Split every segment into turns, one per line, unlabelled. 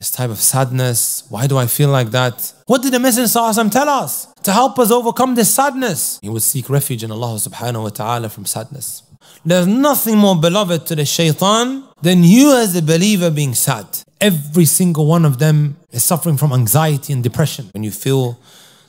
this type of sadness. Why do I feel like that? What did the Messenger tell us to help us overcome this sadness? He would seek refuge in Allah subhanahu wa ta'ala from sadness. There's nothing more beloved to the shaitan than you as a believer being sad. Every single one of them is suffering from anxiety and depression. When you feel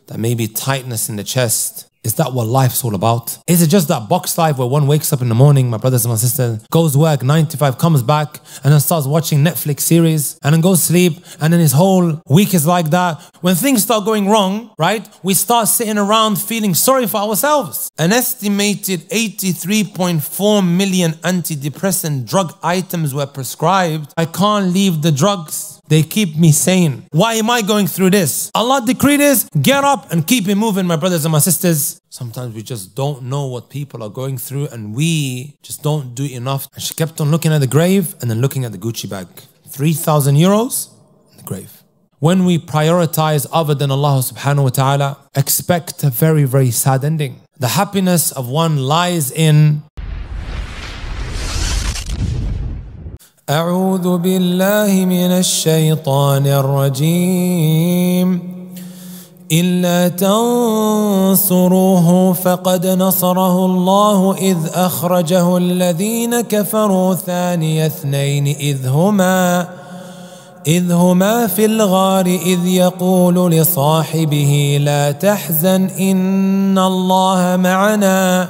that maybe tightness in the chest, is that what life's all about? Is it just that box life where one wakes up in the morning, my brothers and my sisters, goes work, 9 to 5, comes back, and then starts watching Netflix series, and then goes sleep, and then his whole week is like that? When things start going wrong, right, we start sitting around feeling sorry for ourselves. An estimated 83.4 million antidepressant drug items were prescribed. I can't leave the drugs. They keep me sane. Why am I going through this? Allah decreed this. Get up and keep it moving, my brothers and my sisters. Sometimes we just don't know what people are going through and we just don't do enough. And she kept on looking at the grave and then looking at the Gucci bag. 3,000 euros in the grave. When we prioritize other than Allah subhanahu wa ta'ala, expect a very, very sad ending. The happiness of one lies in
أعوذ بالله من الشيطان الرجيم. إلا تنصروه فقد نصره الله إذ أخرجه الذين كفروا ثاني اثنين إذ هما إذ هما في الغار إذ يقول لصاحبه لا تحزن إن الله معنا.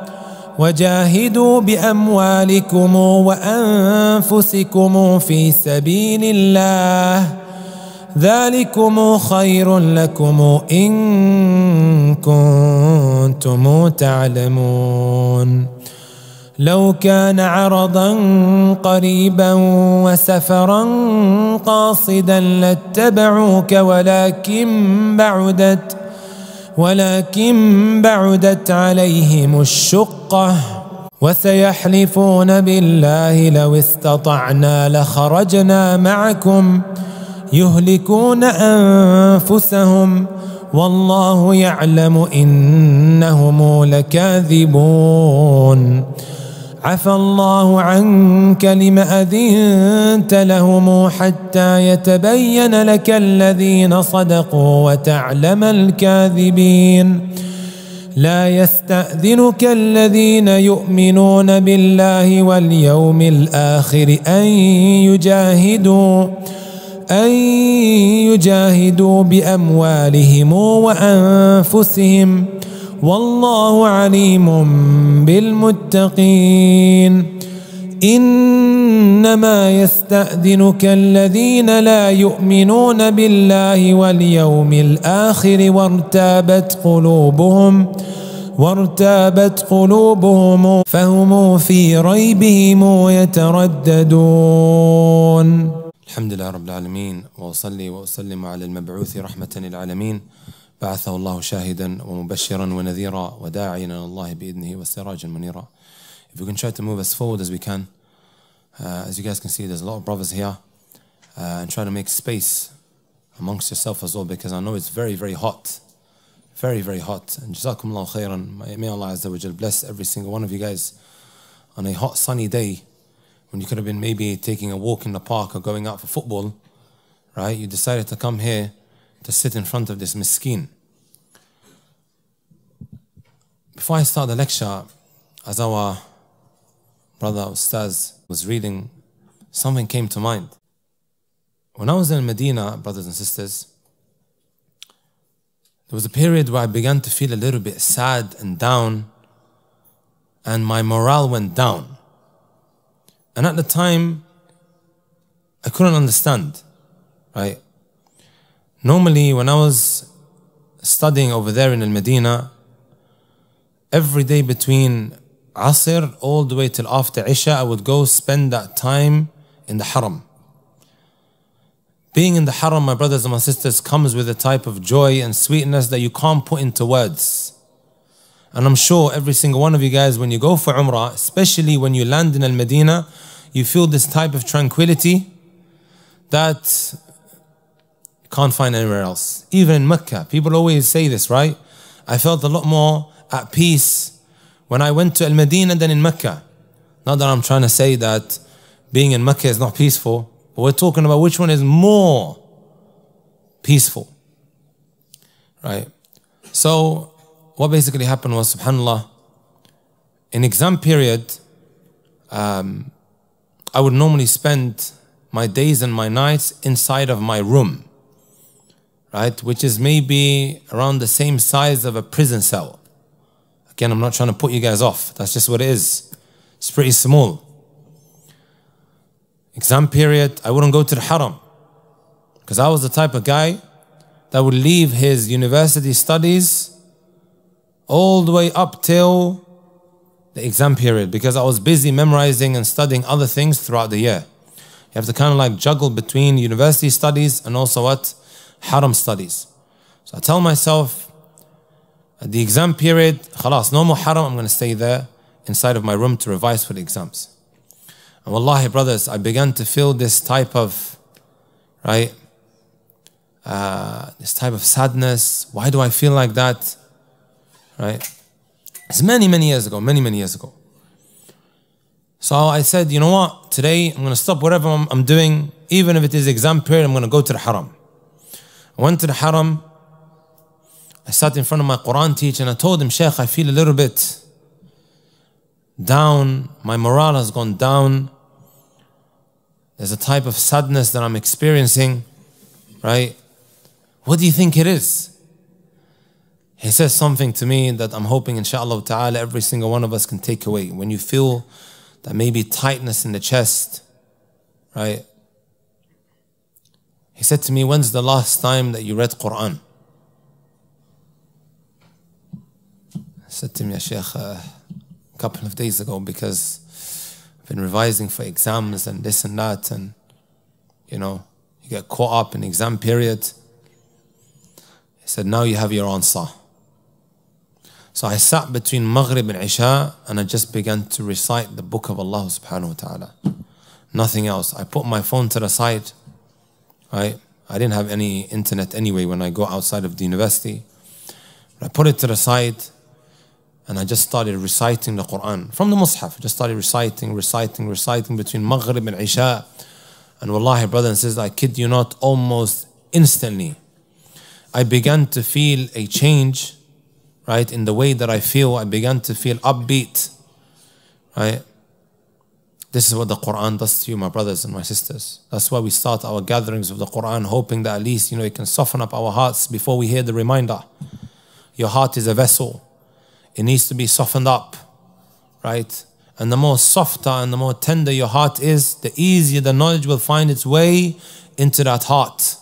وجاهدوا بأموالكم وأنفسكم في سبيل الله. ذلكم خير لكم إن كنتم تعلمون. لو كان عرضا قريبا وسفرا قاصدا لاتبعوك ولكن بعدت ولكن بعدت عليهم الشقة وسيحلفون بالله لو استطعنا لخرجنا معكم يهلكون أنفسهم والله يعلم إنهم لكاذبون عفى الله عنك لم أذنت لهم حتى يتبين لك الذين صدقوا وتعلم الكاذبين. لا يستأذنك الذين يؤمنون بالله واليوم الآخر أن يجاهدوا أن يجاهدوا بأموالهم وأنفسهم. والله عليم بالمتقين. إنما يستأذنك الذين لا يؤمنون بالله واليوم الآخر وارتابت قلوبهم وارتابت قلوبهم فهم في ريبهم يترددون.
الحمد لله رب العالمين وأصلي وأسلم على المبعوث رحمة للعالمين. بعثه الله شاهدا ومبشرا ونذيرا وداعيا الى الله باذنه وسراجا منيرا. If we can try to move as forward as we can, uh, as you guys can see, there's a lot of brothers here, uh, and try to make space amongst yourself as well because I know it's very, very hot, very, very hot. And jazakumullah khairan. May Allah Azza wa Jal bless every single one of you guys on a hot, sunny day when you could have been maybe taking a walk in the park or going out for football, right? You decided to come here to sit in front of this miskin. Before I start the lecture, as our brother Ustaz was reading, something came to mind. When I was in Medina, brothers and sisters, there was a period where I began to feel a little bit sad and down, and my morale went down. And at the time, I couldn't understand, right? Normally, when I was studying over there in Al Medina, every day between Asr all the way till after Isha, I would go spend that time in the Haram. Being in the haram, my brothers and my sisters, comes with a type of joy and sweetness that you can't put into words. And I'm sure every single one of you guys, when you go for Umrah, especially when you land in Al Medina, you feel this type of tranquility that can't find anywhere else. Even in Mecca, people always say this, right? I felt a lot more at peace when I went to Al Medina than in Mecca. Not that I'm trying to say that being in Mecca is not peaceful, but we're talking about which one is more peaceful. Right? So, what basically happened was, subhanAllah, in exam period, um, I would normally spend my days and my nights inside of my room, right? Which is maybe around the same size of a prison cell. Again, I'm not trying to put you guys off. That's just what it is. It's pretty small. Exam period, I wouldn't go to the haram. Because I was the type of guy that would leave his university studies all the way up till the exam period because I was busy memorizing and studying other things throughout the year. You have to kind of like juggle between university studies and also what? Haram studies. So I tell myself at the exam period, khalas, no more haram, I'm going to stay there inside of my room to revise for the exams. And wallahi, brothers, I began to feel this type of, right, uh, this type of sadness. Why do I feel like that? Right? It's many, many years ago, many, many years ago. So I said, you know what? Today I'm going to stop whatever I'm, I'm doing, even if it is exam period, I'm going to go to the haram. I went to the haram. I sat in front of my Quran teacher and I told him, Sheikh, I feel a little bit down. My morale has gone down. There's a type of sadness that I'm experiencing, right? What do you think it is? He says something to me that I'm hoping, inshallah ta'ala, every single one of us can take away. When you feel that maybe tightness in the chest, right? He said to me, When's the last time that you read Quran? I said to Ya Shaykh, uh, a couple of days ago because I've been revising for exams and this and that, and you know, you get caught up in exam period. He said, Now you have your answer. So I sat between Maghrib and Isha and I just began to recite the book of Allah subhanahu wa ta'ala. Nothing else. I put my phone to the side. Right? I didn't have any internet anyway when I go outside of the university. But I put it to the side and I just started reciting the Quran from the Mus'haf. I just started reciting, reciting, reciting between Maghrib and Isha. And wallahi, brothers and sisters, I kid you not, almost instantly, I began to feel a change right? In the way that I feel, I began to feel upbeat, right? This is what the Quran does to you, my brothers and my sisters. That's why we start our gatherings of the Quran, hoping that at least, you know, it can soften up our hearts before we hear the reminder. Your heart is a vessel. It needs to be softened up, right? And the more softer and the more tender your heart is, the easier the knowledge will find its way into that heart.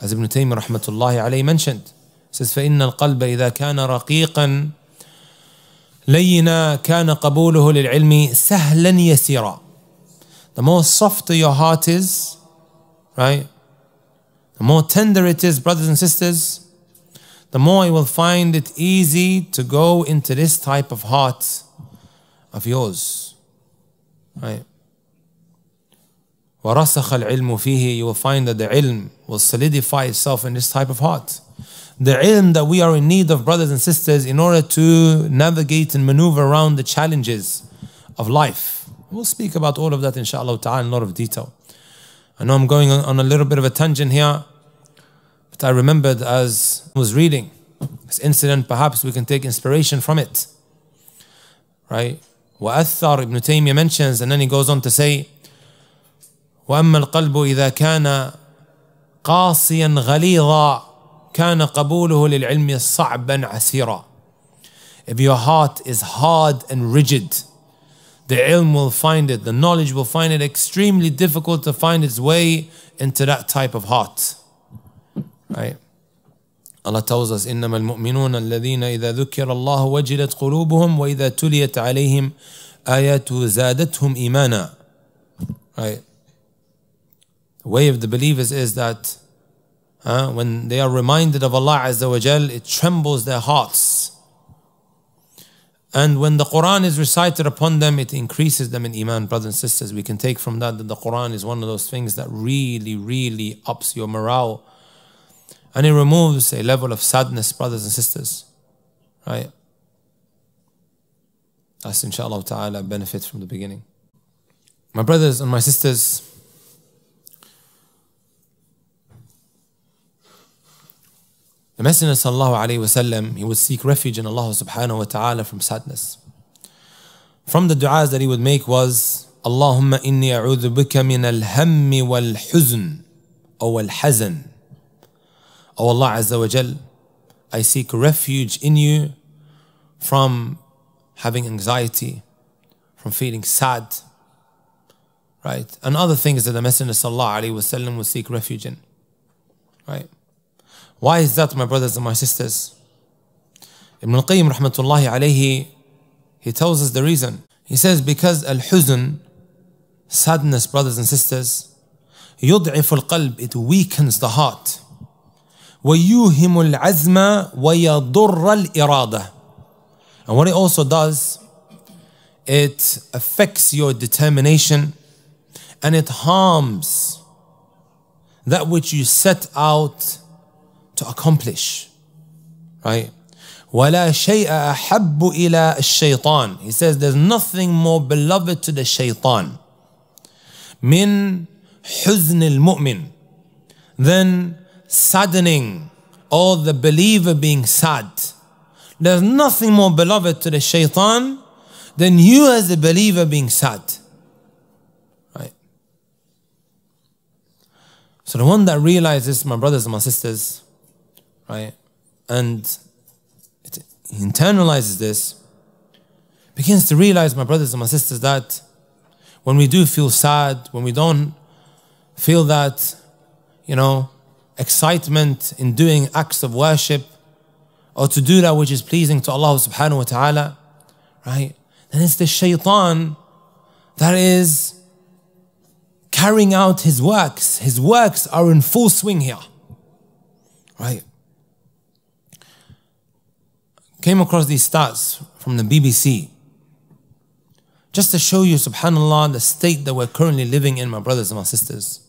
As Ibn Taymiyyah rahmatullahi alayhi mentioned, says فإن القلب إذا كان رقيقا لينا كان قبوله للعلم سهلا يسيرا The more softer your heart is, right? The more tender it is, brothers and sisters, the more you will find it easy to go into this type of heart of yours. Right? ورسخ العلم فيه you will find that the ilm will solidify itself in this type of heart the ilm that we are in need of, brothers and sisters, in order to navigate and maneuver around the challenges of life. We'll speak about all of that, inshallah ta'ala, in a lot of detail. I know I'm going on a little bit of a tangent here, but I remembered as I was reading this incident, perhaps we can take inspiration from it. Right? Wa'athar Ibn Taymiyyah mentions and then he goes on to say وأما القلب إذا كان قاسيا غليظا كان قبوله للعلم صعبا عسيرا If your heart is hard and rigid, the ilm will find it, the knowledge will find it extremely difficult to find its way into that type of heart. Right? Allah tells us, إنما المؤمنون الذين إذا ذكر الله وجلت قلوبهم وإذا تليت عليهم آياته زادتهم إيمانا. Right? The way of the believers is that uh, when they are reminded of Allah Azza wa Jal, it trembles their hearts. And when the Quran is recited upon them, it increases them in Iman, brothers and sisters. We can take from that that the Quran is one of those things that really, really ups your morale. And it removes a level of sadness, brothers and sisters. Right? That's inshallah ta'ala benefit from the beginning. My brothers and my sisters, The Messenger sallallahu alayhi wasallam, he would seek refuge in Allah subhanahu wa ta'ala from sadness. From the du'as that he would make was, Allahumma inni a'udhu bika min al-hammi wal-huzn or wal-hazan. O Allah Azza wa Jal, I seek refuge in you from having anxiety, from feeling sad, right? And other things that the Messenger sallallahu alayhi wasallam would seek refuge in, right? Why is that, my brothers and my sisters? Ibn al-Qayyim rahmatullahi alayhi, he tells us the reason. He says, because al-huzn, sadness, brothers and sisters, يضعف القلب, it weakens the heart. ويوهم العزم ويضر الإرادة. And what it also does, it affects your determination and it harms that which you set out to accomplish. Right? ولا شيء أحب إلى الشيطان. He says there's nothing more beloved to the shaitan من حزن المؤمن than saddening or the believer being sad. There's nothing more beloved to the shaitan than you as a believer being sad. Right? So the one that realizes, my brothers and my sisters, right? And it internalizes this, begins to realize, my brothers and my sisters, that when we do feel sad, when we don't feel that, you know, excitement in doing acts of worship or to do that which is pleasing to Allah subhanahu wa ta'ala, right? Then it's the shaitan that is carrying out his works. His works are in full swing here, right? Came across these stats from the BBC just to show you, subhanAllah, the state that we're currently living in, my brothers and my sisters.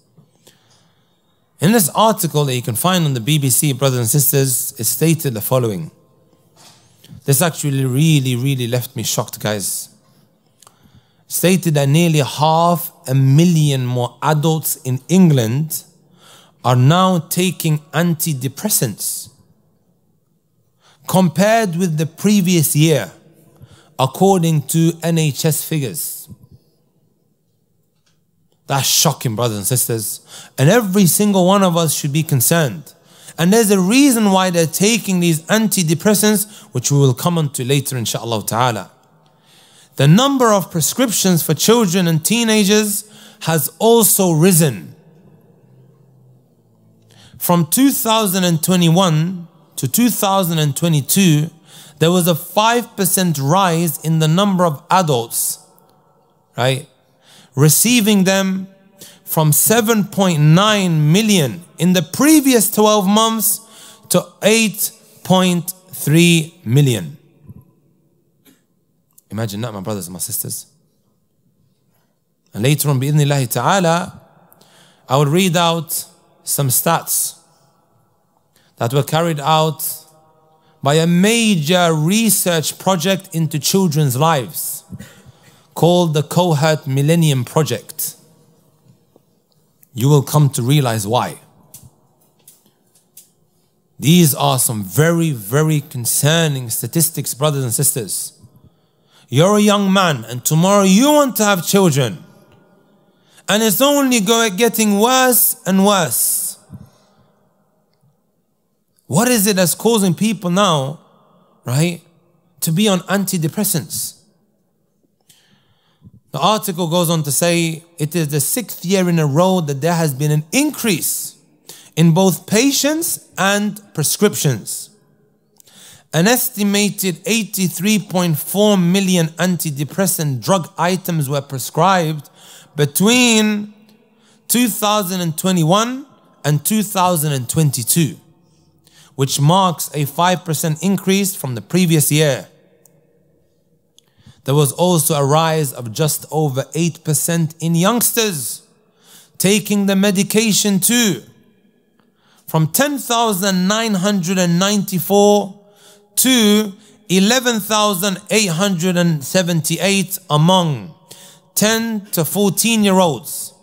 In this article that you can find on the BBC, brothers and sisters, it stated the following. This actually really, really left me shocked, guys. Stated that nearly half a million more adults in England are now taking antidepressants compared with the previous year, according to NHS figures. That's shocking, brothers and sisters. And every single one of us should be concerned. And there's a reason why they're taking these antidepressants, which we will come on to later, inshallah ta'ala. The number of prescriptions for children and teenagers has also risen. From 2021 to 2022, there was a 5% rise in the number of adults, right, receiving them from 7.9 million in the previous 12 months to 8.3 million. Imagine that, my brothers and my sisters. And later on, bi'idhnillahi ta'ala, I will read out some stats that were carried out by a major research project into children's lives called the Cohort Millennium Project. You will come to realize why. These are some very, very concerning statistics, brothers and sisters. You're a young man, and tomorrow you want to have children. And it's only going, getting worse and worse. What is it that's causing people now, right, to be on antidepressants? The article goes on to say it is the sixth year in a row that there has been an increase in both patients and prescriptions. An estimated 83.4 million antidepressant drug items were prescribed between 2021 and 2022, which marks a 5% increase from the previous year. There was also a rise of just over 8% in youngsters taking the medication too. From 10,994 to 11,878 among 10 to 14 year olds.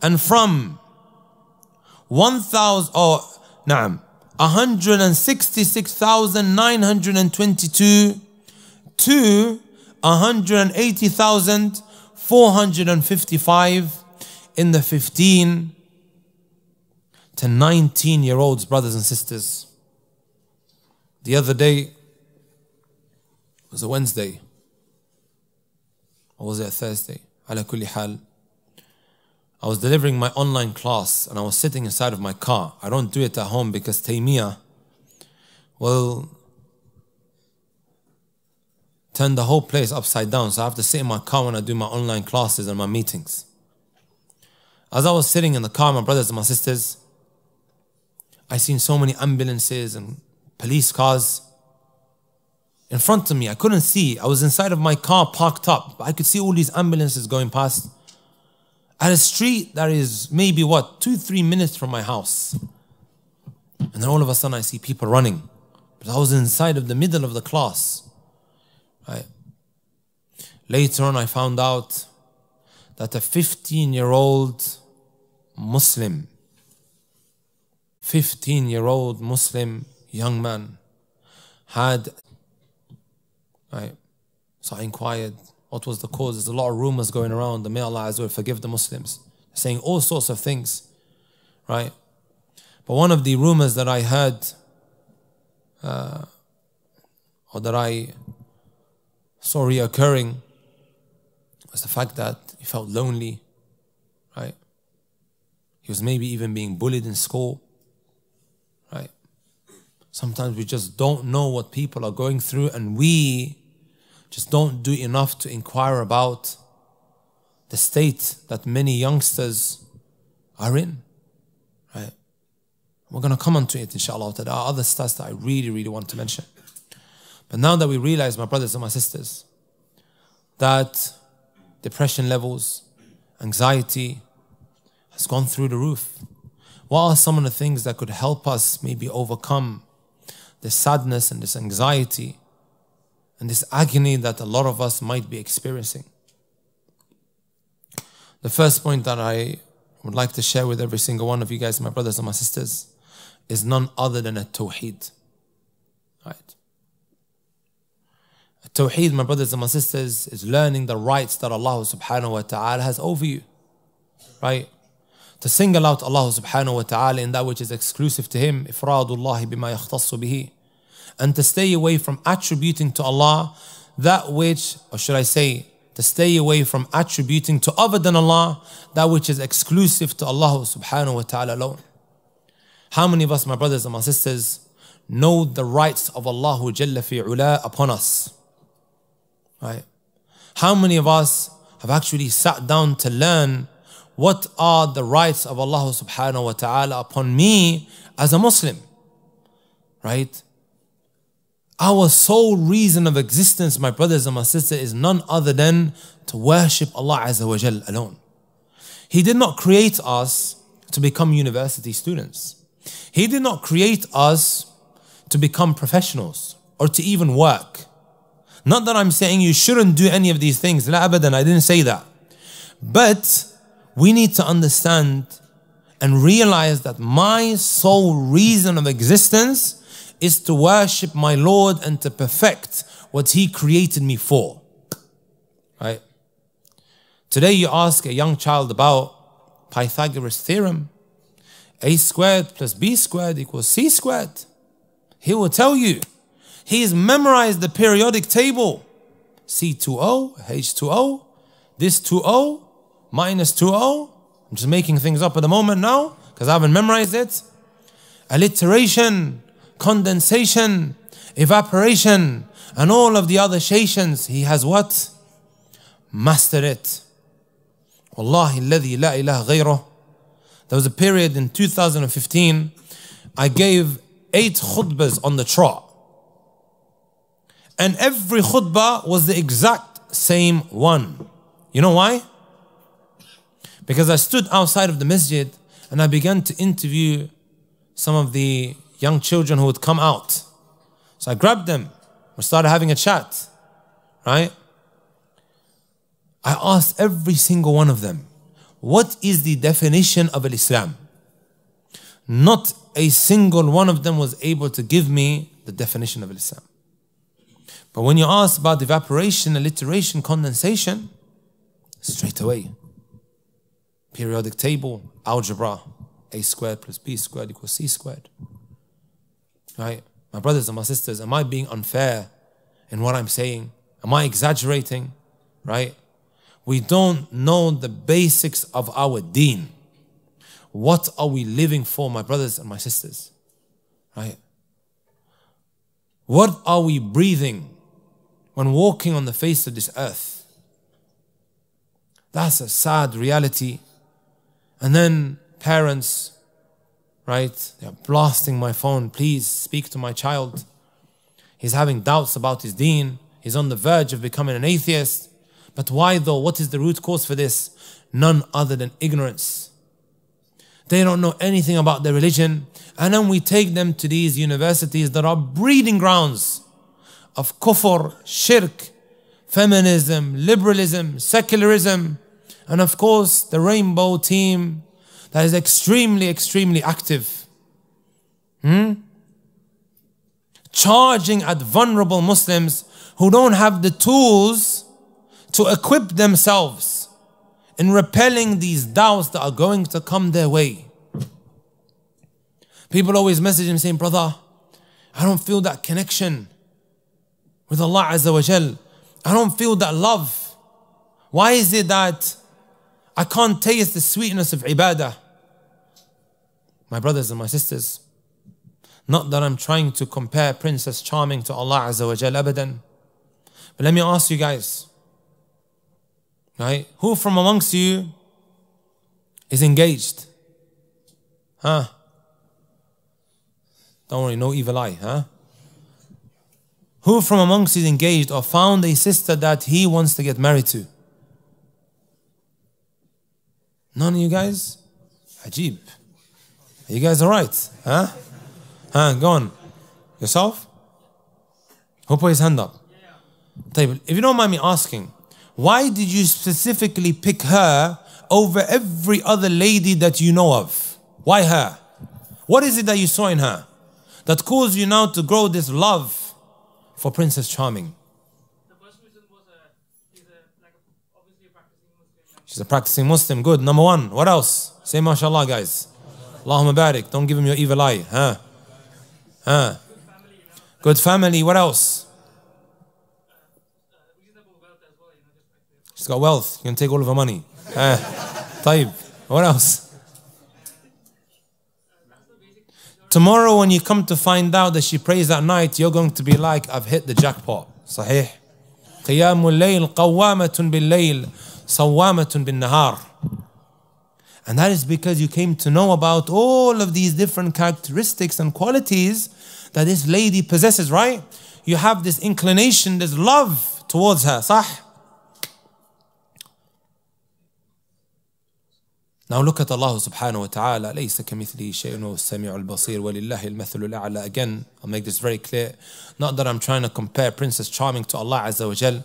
And from 1,000 or oh, نعم 166,922 to 180,455 in the 15 to 19 year olds, brothers and sisters. The other day was a Wednesday. Or was it a Thursday? على كل حال. I was delivering my online class and I was sitting inside of my car. I don't do it at home because Taymiyyah will turn the whole place upside down. So I have to sit in my car when I do my online classes and my meetings. As I was sitting in the car, my brothers and my sisters, I seen so many ambulances and police cars in front of me. I couldn't see. I was inside of my car parked up, but I could see all these ambulances going past at a street that is maybe what, two, three minutes from my house. And then all of a sudden I see people running. But I was inside of the middle of the class. Right? Later on, I found out that a 15 year old Muslim, 15 year old Muslim young man had, right? So I inquired, what was the cause? There's a lot of rumors going around. The may Allah Azza forgive the Muslims, saying all sorts of things, right? But one of the rumors that I heard, uh, or that I saw reoccurring, was the fact that he felt lonely, right? He was maybe even being bullied in school, right? Sometimes we just don't know what people are going through and we just don't do enough to inquire about the state that many youngsters are in, right? We're going to come on to it, inshallah. There are other stats that I really, really want to mention. But now that we realize, my brothers and my sisters, that depression levels, anxiety has gone through the roof. What are some of the things that could help us maybe overcome this sadness and this anxiety and this agony that a lot of us might be experiencing? The first point that I would like to share with every single one of you guys, my brothers and my sisters, is none other than a tawheed. Right? A Tawheed, my brothers and my sisters, is learning the rights that Allah subhanahu wa ta'ala has over you. Right? To single out Allah subhanahu wa ta'ala in that which is exclusive to Him, ifradullah bima yakhtassu bihi. And to stay away from attributing to Allah that which, or should I say, to stay away from attributing to other than Allah that which is exclusive to Allah subhanahu wa ta'ala alone. How many of us, my brothers and my sisters, know the rights of Allah Jalla fi'ula upon us? Right? How many of us have actually sat down to learn what are the rights of Allah subhanahu wa ta'ala upon me as a Muslim? Right? Our sole reason of existence, my brothers and my sisters, is none other than to worship Allah Azza wa Jal alone. He did not create us to become university students. He did not create us to become professionals or to even work. Not that I'm saying you shouldn't do any of these things. La abadan, I didn't say that. But we need to understand and realize that my sole reason of existence is to worship my Lord and to perfect what He created me for. Right? Today you ask a young child about Pythagoras theorem. A squared plus B squared equals C squared. He will tell you He's memorized the periodic table. C2O, H2O, this 2O, minus 2O. I'm just making things up at the moment now because I haven't memorized it. Alliteration, condensation, evaporation, and all of the other shations. He has what? Mastered it. Wallahi alladhi la ilaha ghayruh. There was a period in 2015, I gave eight khutbahs on the trot. And every khutbah was the exact same one. You know why? Because I stood outside of the masjid and I began to interview some of the young children who would come out. So I grabbed them. We started having a chat, right? I asked every single one of them, what is the definition of Islam? Not a single one of them was able to give me the definition of Islam. But when you ask about evaporation, alliteration, condensation, straight away. Periodic table, algebra, a squared plus b squared equals c squared. Right? My brothers and my sisters, am I being unfair in what I'm saying? Am I exaggerating? Right? We don't know the basics of our deen. What are we living for, my brothers and my sisters? Right? What are we breathing when walking on the face of this earth? That's a sad reality. And then parents, right? They're blasting my phone. Please speak to my child. He's having doubts about his deen. He's on the verge of becoming an atheist. But why though? What is the root cause for this? None other than ignorance. They don't know anything about their religion. And then we take them to these universities that are breeding grounds of kufr, shirk, feminism, liberalism, secularism, and of course the rainbow team that is extremely, extremely active. Hmm? Charging at vulnerable Muslims who don't have the tools to equip themselves in repelling these doubts that are going to come their way. People always message him saying, Brother, I don't feel that connection with Allah Azza wa Jal. I don't feel that love. Why is it that I can't taste the sweetness of ibadah? My brothers and my sisters, not that I'm trying to compare Princess Charming to Allah Azza wa Jal abadan. But let me ask you guys, right? Who from amongst you is engaged? Huh? Don't worry, no evil eye, huh? Who from amongst you is engaged or found a sister that he wants to get married to? None of you guys? Ajib. You guys all right? Huh? Huh? Go on. Yourself? Who put his hand up? If you don't mind me asking, why did you specifically pick her over every other lady that you know of? Why her? What is it that you saw in her that caused you now to grow this love for Princess Charming? She's a practicing Muslim. Good. Number one. What else? Say mashallah, guys. Allahumma barik. Don't give him your evil eye. Huh? Huh? Good family. What else? She's got wealth. You can take all of her money. Uh, طيب. What else? Tomorrow, when you come to find out that she prays at night, you're going to be like, I've hit the jackpot. صحيح. قيام الليل قوامة بالليل صوامة بالنهار. And that is because you came to know about all of these different characteristics and qualities that this lady possesses, right? You have this inclination, this love towards her, صح? Now look at Allah subhanahu wa ta'ala. ليس كمثله شيء وهو السميع البصير ولله المثل الأعلى. Again, I'll make this very clear. Not that I'm trying to compare Princess Charming to Allah Azza wa Jal,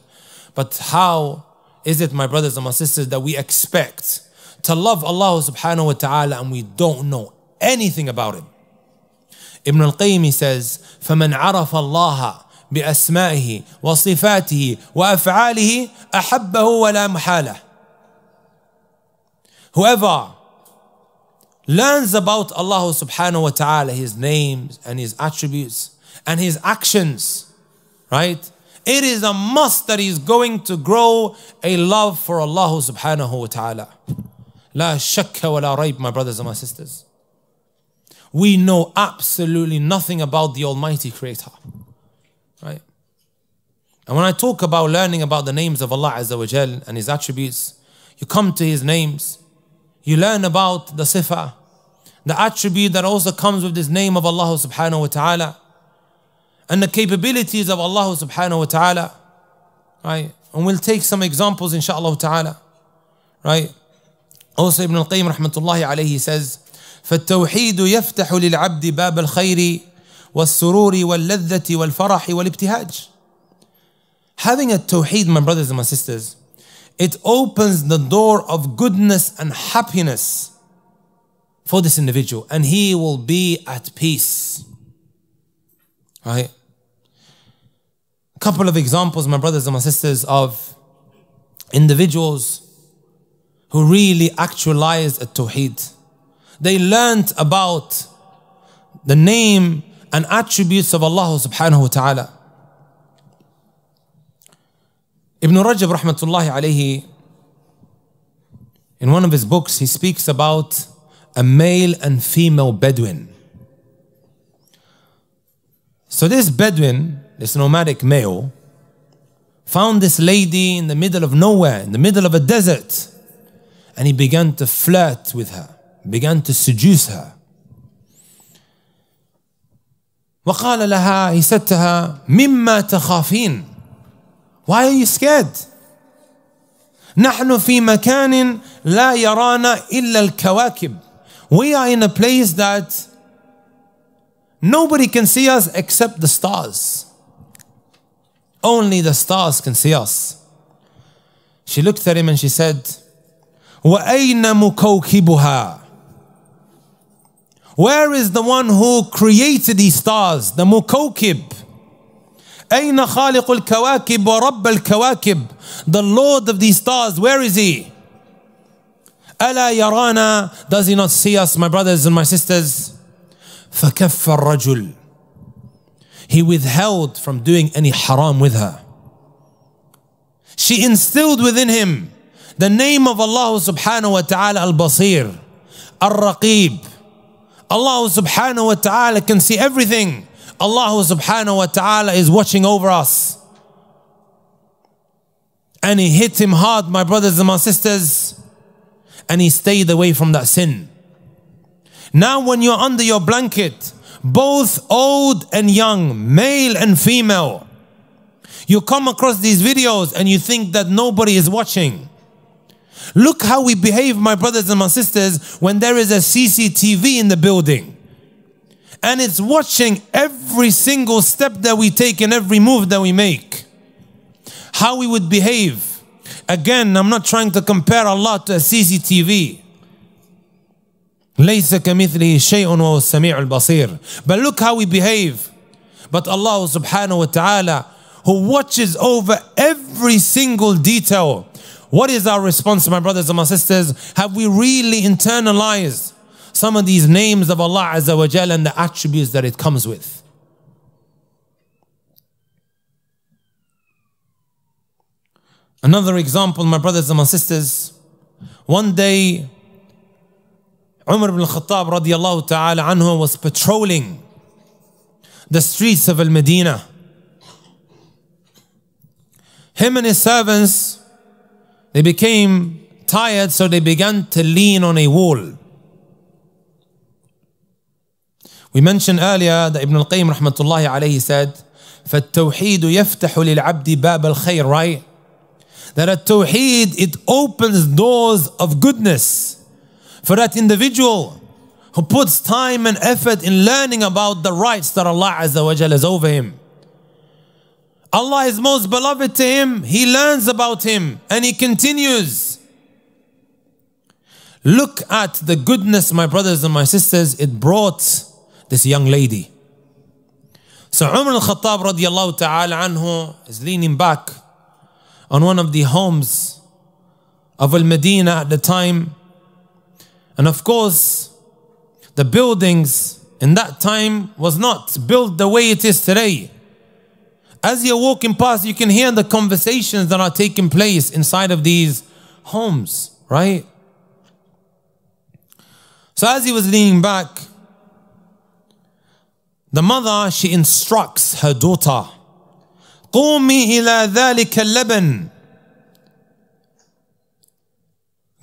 but how is it, my brothers and my sisters, that we expect to love Allah subhanahu wa ta'ala and we don't know anything about Him? Ibn al-Qayyim says, فَمَنْ عَرَفَ اللَّهَ بأسمائه وصفاته وأفعاله أحبه ولا محالة Whoever learns about Allah subhanahu wa ta'ala, His names and His attributes and His actions, right? It is a must that he's going to grow a love for Allah subhanahu wa ta'ala. La shakka wa la my brothers and my sisters. We know absolutely nothing about the Almighty Creator. Right? And when I talk about learning about the names of Allah Azza wa Jal and His attributes, you come to His names you learn about the sifa, the attribute that also comes with this name of Allah subhanahu wa ta'ala, and the capabilities of Allah subhanahu wa ta'ala. Right? And we'll take some examples inshaAllah ta'ala. Right? Also Ibn al-Qayyim rahmatullahi alayhi says, فالتوحيد يفتح للعبد باب الخير والسرور واللذة والفرح والابتهاج. Having a tawheed, my brothers and my sisters, it opens the door of goodness and happiness for this individual, and he will be at peace. Right? A couple of examples, my brothers and my sisters, of individuals who really actualized a tawheed. They learned about the name and attributes of Allah subhanahu wa ta'ala. Ibn Rajab rahmatullahi alayhi, in one of his books, he speaks about a male and female Bedouin. So this Bedouin, this nomadic male, found this lady in the middle of nowhere, in the middle of a desert, and he began to flirt with her, began to seduce her. وقال لها, he said to her, مما تخافين why are you scared? نحن في مكان لا يرانا إلا الكواكب. We are in a place that nobody can see us except the stars. Only the stars can see us. She looked at him and she said, وَأَيْنَ مُكَوْكِبُهَا Where is the one who created these stars, the mukawkib? أين خالق الكواكب ورب الكواكب The Lord of these stars, where is He? ألا يرانا Does He not see us, my brothers and my sisters? فكف الرجل He withheld from doing any haram with her. She instilled within him the name of Allah subhanahu wa ta'ala al-Basir, al-Raqib. Allah subhanahu wa ta'ala can see everything. Allah subhanahu wa ta'ala is watching over us. And he hit him hard, my brothers and my sisters, and he stayed away from that sin. Now, when you're under your blanket, both old and young, male and female, you come across these videos and you think that nobody is watching. Look how we behave, my brothers and my sisters, when there is a CCTV in the building and it's watching every single step that we take and every move that we make. How we would behave. Again, I'm not trying to compare Allah to a CCTV. ليس كمثله شيء وهو السميع البصير. But look how we behave. But Allah subhanahu wa ta'ala who watches over every single detail. what is our response, my brothers and my sisters? Have we really internalized some of these names of Allah Azza wa Jal and the attributes that it comes with. Another example, my brothers and my sisters, one day Umar ibn al-Khattab radiallahu ta'ala anhu was patrolling the streets of Al-Medina. Him and his servants, they became tired, so they began to lean on a wall. We mentioned earlier that Ibn al-Qayyim rahmatullahi alayhi said, فَالتَّوْحِيدُ يَفْتَحُ لِلْعَبْدِ بَابَ الْخَيْرِ Right? That a tawheed, it opens doors of goodness for that individual who puts time and effort in learning about the rights that Allah Azza wa has over him. Allah is most beloved to him, he learns about him and he continues. Look at the goodness, my brothers and my sisters, it brought this young lady. So Umar al-Khattab radiallahu ta'ala anhu is leaning back on one of the homes of Al-Medina at the time. And of course, the buildings in that time was not built the way it is today. As you're walking past, you can hear the conversations that are taking place inside of these homes, right? So as he was leaning back, the mother, she instructs her daughter, قومي إلى ذلك اللبن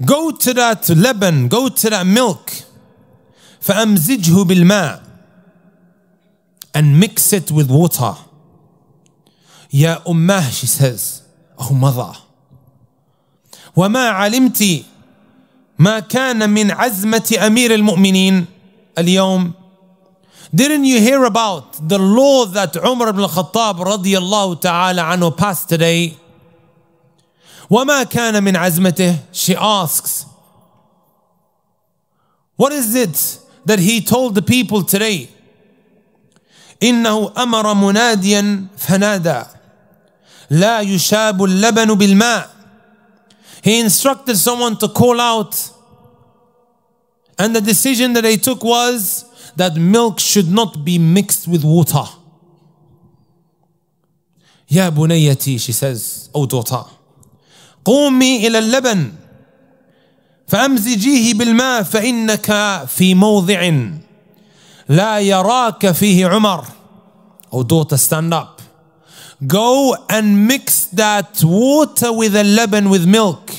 Go to that leban, go to that milk. فأمزجه بالماء and mix it with water. يا أمه, she says, Oh mother. وما علمت ما كان من عزمة أمير المؤمنين اليوم Didn't you hear about the law that Umar ibn al-Khattab radiyallahu ta'ala anhu passed today? وما كان من عزمته? She asks. What is it that he told the people today? إنه أمر مناديا فنادى لا يشاب اللبن بالماء He instructed someone to call out and the decision that they took was that milk should not be mixed with water. يا بنيتي, she says, O daughter, قومي إلى اللبن فأمزجيه بالماء فإنك في موضع لا يراك فيه عمر. O daughter, stand up. Go and mix that water with a leban with milk.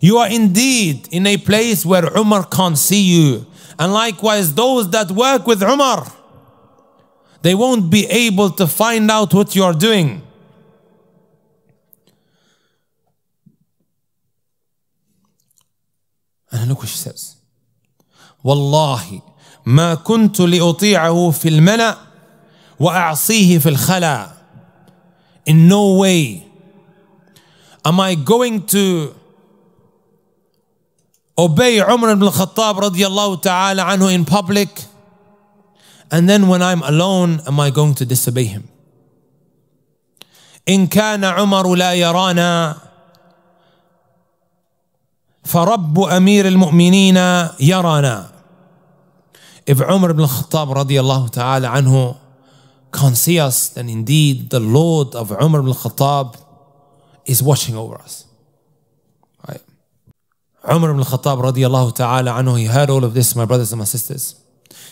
You are indeed in a place where Umar can't see you. And likewise, those that work with Umar, they won't be able to find out what you are doing. And look what she says. والله ما كنت لأطيعه في الملأ وأعصيه في الخلا. In no way am I going to obey Umar ibn al-Khattab radiallahu ta'ala anhu in public and then when I'm alone am I going to disobey him إن كان عمر لا يرانا فرب أمير المؤمنين يرانا If Umar ibn al-Khattab radiallahu ta'ala anhu can't see us then indeed the Lord of Umar al-Khattab is watching over us Umar ibn al-Khattab radiallahu ta'ala anhu, he heard all of this, my brothers and my sisters.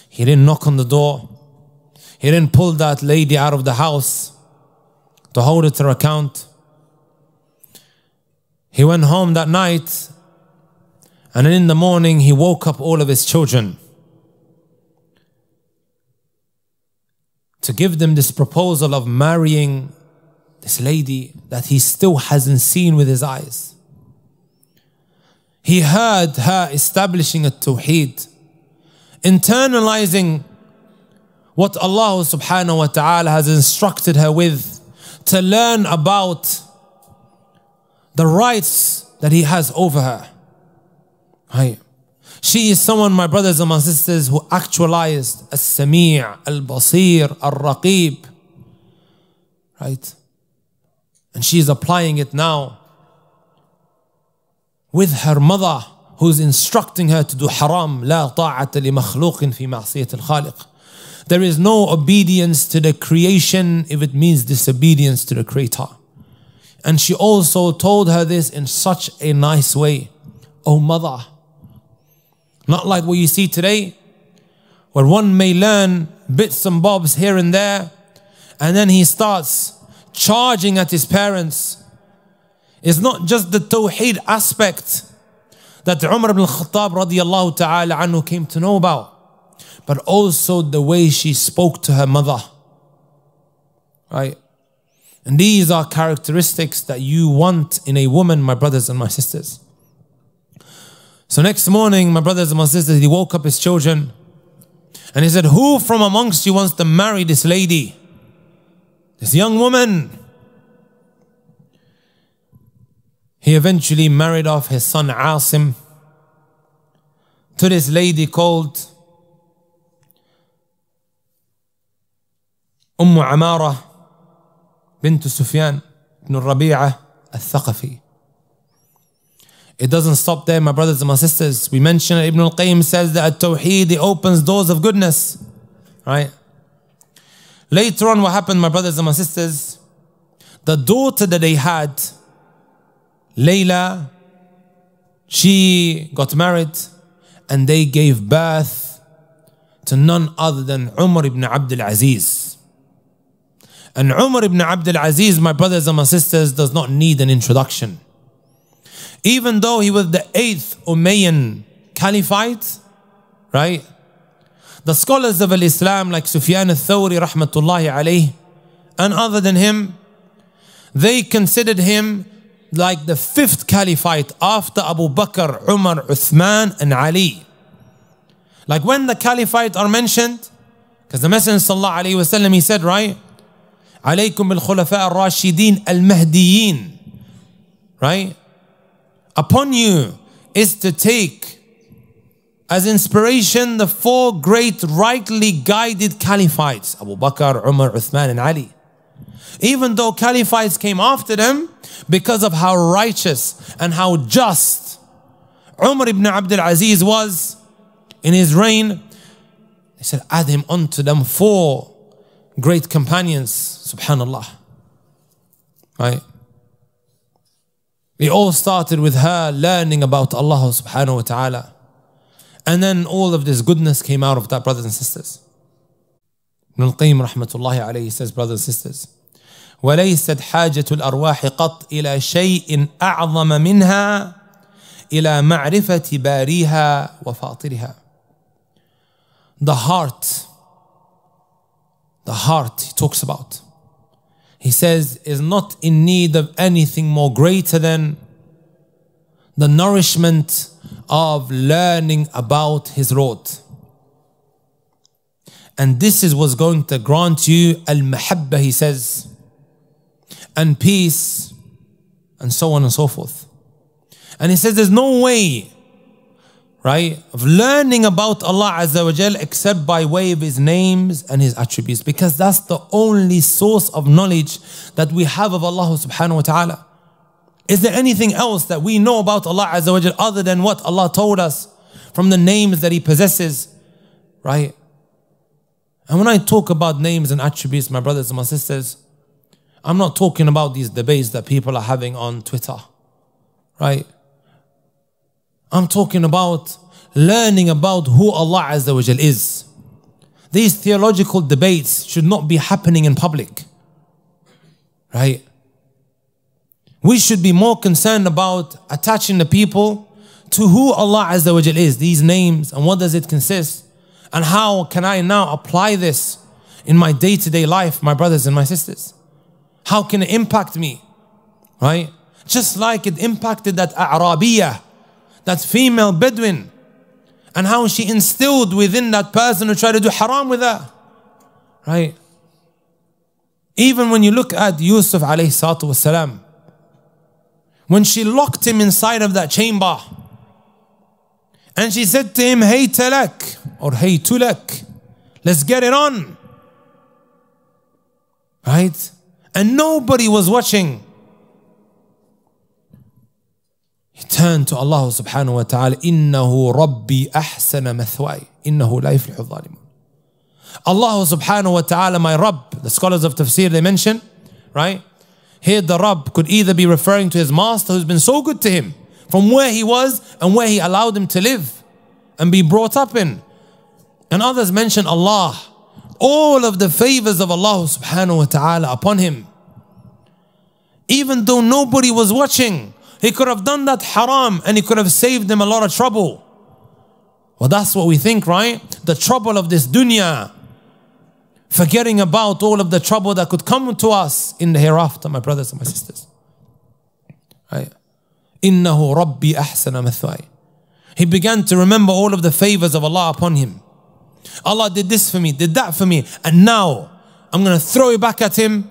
He didn't knock on the door. He didn't pull that lady out of the house to hold it to her account. He went home that night and in the morning he woke up all of his children to give them this proposal of marrying this lady that he still hasn't seen with his eyes. He heard her establishing a tawheed, internalizing what Allah subhanahu wa ta'ala has instructed her with to learn about the rights that He has over her. Right. She is someone, my brothers and my sisters, who actualized as-sami' al-basir, al-raqib. Right? And she is applying it now with her mother who's instructing her to do haram لا طاعة لمخلوق في معصية الخالق there is no obedience to the creation if it means disobedience to the creator and she also told her this in such a nice way oh mother not like what you see today where one may learn bits and bobs here and there and then he starts charging at his parents it's not just the Tawheed aspect that Umar ibn al-Khattab radiallahu ta'ala anhu came to know about, but also the way she spoke to her mother. Right? And these are characteristics that you want in a woman, my brothers and my sisters. So next morning, my brothers and my sisters, he woke up his children and he said, Who from amongst you wants to marry this lady? This young woman. He eventually married off his son Asim to this lady called Umm Amara bint Sufyan ibn Rabi'ah al-Thaqafi. It doesn't stop there, my brothers and my sisters. We mentioned Ibn al-Qayyim says that at Tawheed, opens doors of goodness. Right? Later on, what happened, my brothers and my sisters? The daughter that they had Layla, she got married and they gave birth to none other than Umar ibn Abdul Aziz. And Umar ibn Abdul Aziz, my brothers and my sisters, does not need an introduction. even though he was the eighth Umayyan caliphate, right? The scholars of Islam like Sufyan al-Thawri rahmatullahi alayh and other than him, they considered him like the fifth caliphate after Abu Bakr, Umar, Uthman and Ali. Like when the caliphate are mentioned, because the Messenger sallallahu alayhi wasallam he said, right? عليكم بالخلفاء الراشدين المهديين right upon you is to take as inspiration the four great rightly guided caliphates Abu Bakr, Umar, Uthman and Ali. Even though caliphates came after them because of how righteous and how just Umar ibn Abdul Aziz was in his reign they said add him unto them four great companions. Subhanallah. Right they all started with her learning about Allah subhanahu wa ta'ala. And then all of this goodness came out of that, brothers and sisters. Ibn al-Qayyim rahmatullahi alayhi says, brothers and sisters, وليست حاجة الأرواح قط إلى شيء أعظم منها إلى معرفة باريها وفاطرها. The heart, the heart he talks about he says, is not in need of anything more greater than the nourishment of learning about his Lord. And this is what's going to grant you al-mahabba, he says, and peace, and so on and so forth. And he says there's no way right, of learning about Allah Azza wa Jal except by way of His names and His attributes because that's the only source of knowledge that we have of Allah subhanahu wa ta'ala. Is there anything else that we know about Allah Azza wa Jal other than what Allah told us from the names that He possesses, right? And when I talk about names and attributes, my brothers and my sisters, I'm not talking about these debates that people are having on Twitter, right? I'm talking about learning about who Allah Azza wa Jal is. These theological debates should not be happening in public. Right? We should be more concerned about attaching the people to who Allah Azza wa Jal is, these names, and what does it consist, and how can I now apply this in my day-to-day life, my brothers and my sisters? How can it impact me? Right? Just like it impacted that Arabiyah that female Bedouin, and how she instilled within that person who tried to do haram with her. Right? Even when you look at Yusuf alayhi salatu wasalam, when she locked him inside of that chamber, and she said to him, Hey talak, or Hey tulak, let's get it on. Right? And nobody was watching. He turned to Allah subhanahu wa ta'ala, إِنَّهُ رَبِّي أَحْسَنَ مَثْوَاي إِنَّهُ لَا يفلح الظَّالِمُونَ Allah subhanahu wa ta'ala, my Rabb, the scholars of tafsir, they mention, right? Here the Rabb could either be referring to his master who's been so good to him, from where he was and where he allowed him to live and be brought up in. And others mention Allah, all of the favors of Allah subhanahu wa ta'ala upon him. Even though nobody was watching, he could have done that haram and he could have saved them a lot of trouble. Well, that's what we think, right? The trouble of this dunya. Forgetting about all of the trouble that could come to us in the hereafter, my brothers and my sisters. Right? إِنَّهُ رَبِّي أَحْسَنَ مَثْوَاي He began to remember all of the favors of Allah upon him. Allah did this for me, did that for me, and now I'm going to throw it back at him.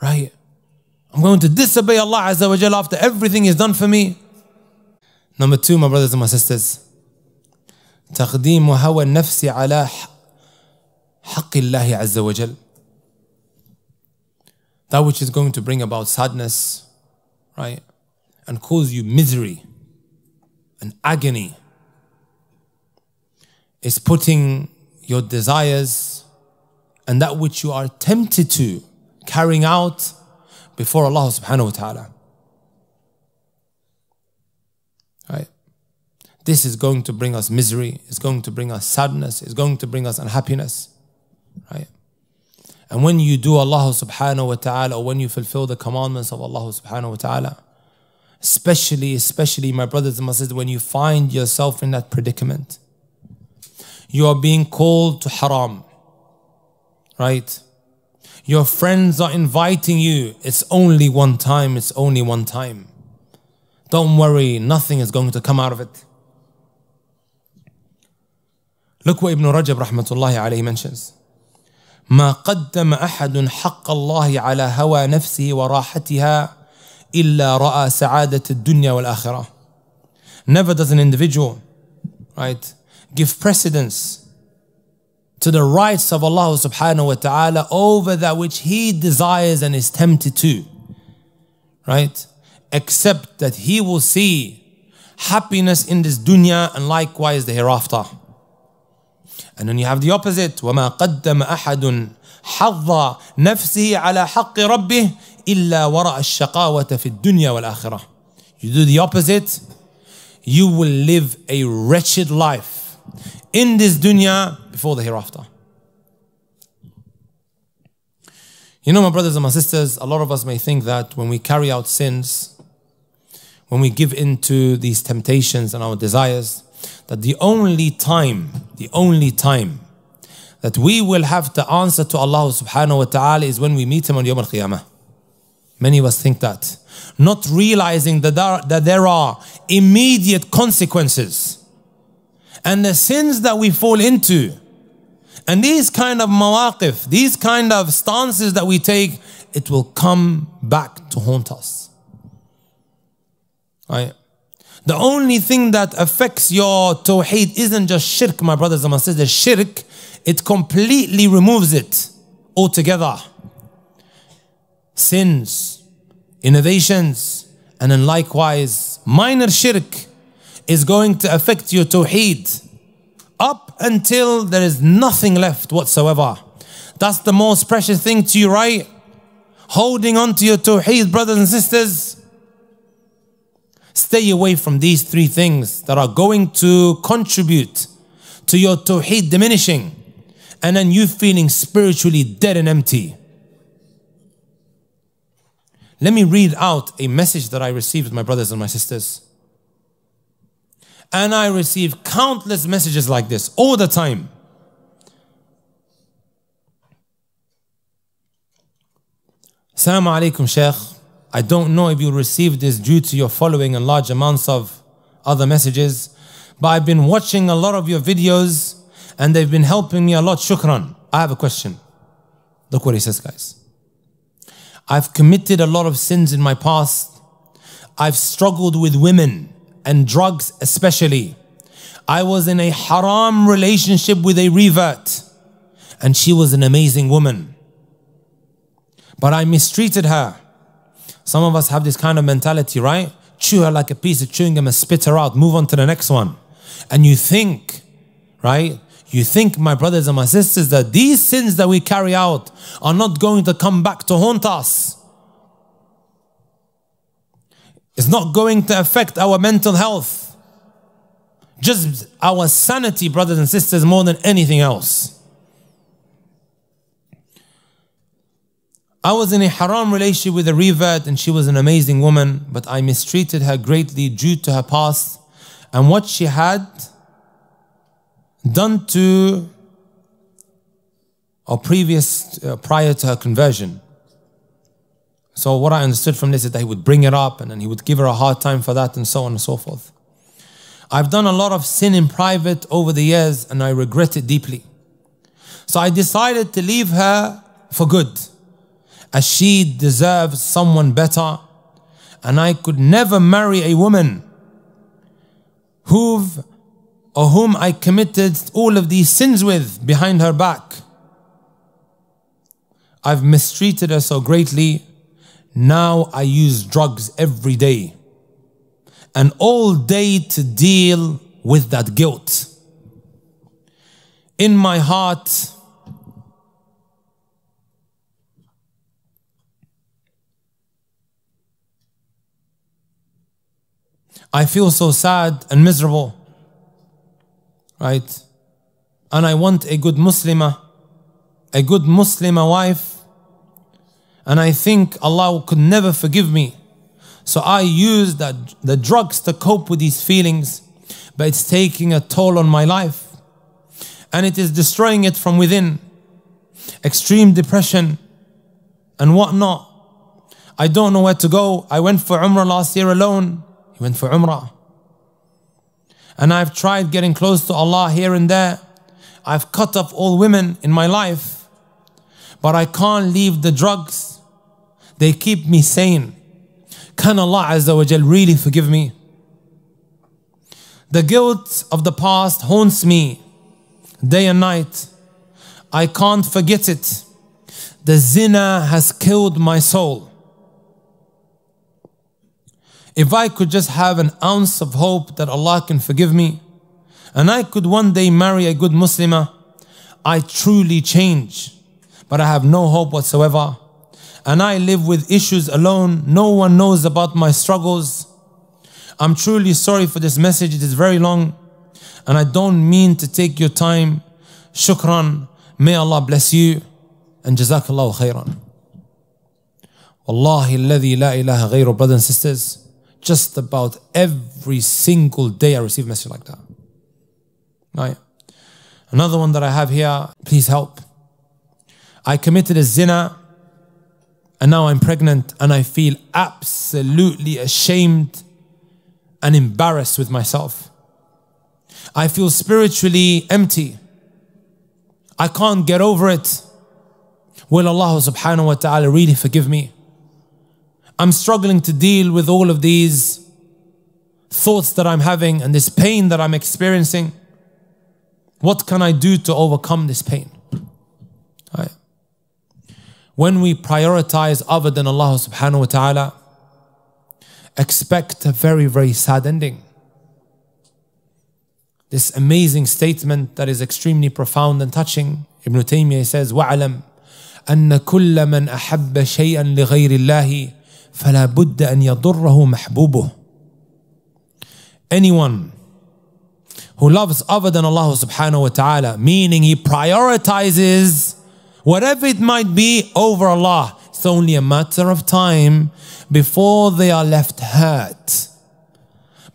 Right? I'm going to disobey Allah Azza wa Jalla after everything is done for me. Number two, my brothers and my sisters. تقديم هوى النفس على حق الله عز وجل. That which is going to bring about sadness, right? And cause you misery and agony is putting your desires and that which you are tempted to carrying out before Allah subhanahu wa ta'ala. Right? This is going to bring us misery, it's going to bring us sadness, it's going to bring us unhappiness. Right? And when you do Allah subhanahu wa ta'ala, or when you fulfill the commandments of Allah subhanahu wa ta'ala, Especially, especially, my brothers and my sisters, when you find yourself in that predicament. You are being called to haram, right? Your friends are inviting you. It's only one time, it's only one time. Don't worry, nothing is going to come out of it. Look what Ibn Rajab rahmatullahi alayhi mentions. ما قدم أحد حق الله على هوى نفسه وراحتها إلا رأى سعادة الدنيا والآخرة. Never does an individual, right, give precedence to the rights of Allah subhanahu wa ta'ala over that which he desires and is tempted to. Right? Except that he will see happiness in this dunya and likewise the hereafter. And then you have the opposite. وَمَا قَدَّمَ أَحَدٌ حَظَّ نَفْسِهِ عَلَى حَقِّ رَبِّهِ إِلَّا وَرَأَ الشَّقَاوَةَ فِي الدُّنْيَا وَالْآخِرَةِ You do the opposite, you will live a wretched life in this dunya before the hereafter. You know, my brothers and my sisters, a lot of us may think that when we carry out sins, when we give in to these temptations and our desires, that the only time, the only time that we will have to answer to Allah subhanahu wa ta'ala is when we meet Him on Yom Al Qiyamah. Many of us think that, not realizing that there, that there are immediate consequences. And the sins that we fall into, and these kind of mawaqif, these kind of stances that we take, it will come back to haunt us. Right? The only thing that affects your tawheed isn't just shirk, my brothers and my sisters. Shirk, it completely removes it altogether. Sins, innovations, and then likewise, minor shirk is going to affect your tawheed up until there is nothing left whatsoever. That's the most precious thing to you, right? Holding on to your tawheed, brothers and sisters Stay away from these three things that are going to contribute to your tawheed diminishing and then you feeling spiritually dead and empty. Let me read out a message that I received, my brothers and my sisters. And I receive countless messages like this all the time. Assalamu alaikum, Sheikh. I don't know if you received this due to your following and large amounts of other messages, but I've been watching a lot of your videos and they've been helping me a lot. Shukran. I have a question. Look what he says, guys. I've committed a lot of sins in my past. I've struggled with women and drugs, especially. I was in a haram relationship with a revert, and she was an amazing woman. But I mistreated her. Some of us have this kind of mentality, right? Chew her like a piece of chewing gum and spit her out, move on to the next one. And you think, right? You think, my brothers and my sisters, that these sins that we carry out are not going to come back to haunt us. It's not going to affect our mental health. Just our sanity, brothers and sisters, more than anything else. I was in a haram relationship with a revert and she was an amazing woman, but I mistreated her greatly due to her past and what she had done to or previous uh, prior to her conversion. So what I understood from this is that he would bring it up and then he would give her a hard time for that and so on and so forth. I've done a lot of sin in private over the years and I regret it deeply. So I decided to leave her for good as she deserves someone better. And I could never marry a woman who've or whom I committed all of these sins with behind her back. I've mistreated her so greatly. Now I use drugs every day and all day to deal with that guilt. In my heart, I feel so sad and miserable. Right? And I want a good Muslimah, a good Muslimah wife. And I think Allah could never forgive me. So I use that, the drugs to cope with these feelings, but it's taking a toll on my life. And it is destroying it from within. Extreme depression and whatnot. I don't know where to go. I went for Umrah last year alone. He went for Umrah. And I've tried getting close to Allah here and there. I've cut off all women in my life. But I can't leave the drugs. They keep me sane. Can Allah Azza wa Jal really forgive me? The guilt of the past haunts me day and night. I can't forget it. The zina has killed my soul. If I could just have an ounce of hope that Allah can forgive me, and I could one day marry a good Muslimah, I truly change. But I have no hope whatsoever. And I live with issues alone. No one knows about my struggles. I'm truly sorry for this message. It is very long. And I don't mean to take your time. Shukran. May Allah bless you. And Jazakallah khairan. Wallahi alladhi la ilaha ghayru, brothers and sisters. Just about every single day I receive a message like that. Right. Another one that I have here, please help. I committed a zina and now I'm pregnant and I feel absolutely ashamed and embarrassed with myself. I feel spiritually empty. I can't get over it. Will Allah subhanahu wa ta'ala really forgive me? I'm struggling to deal with all of these thoughts that I'm having and this pain that I'm experiencing. What can I do to overcome this pain? Right. When we prioritize other than Allah subhanahu wa ta'ala, expect a very, very sad ending. This amazing statement that is extremely profound and touching. Ibn Taymiyyah says, وَعْلَمْ أن كل من أحب شيئا لغير الله فلا بد أن يضره محبوبه anyone who loves other than Allah subhanahu wa ta'ala meaning he prioritizes whatever it might be over Allah it's only a matter of time before they are left hurt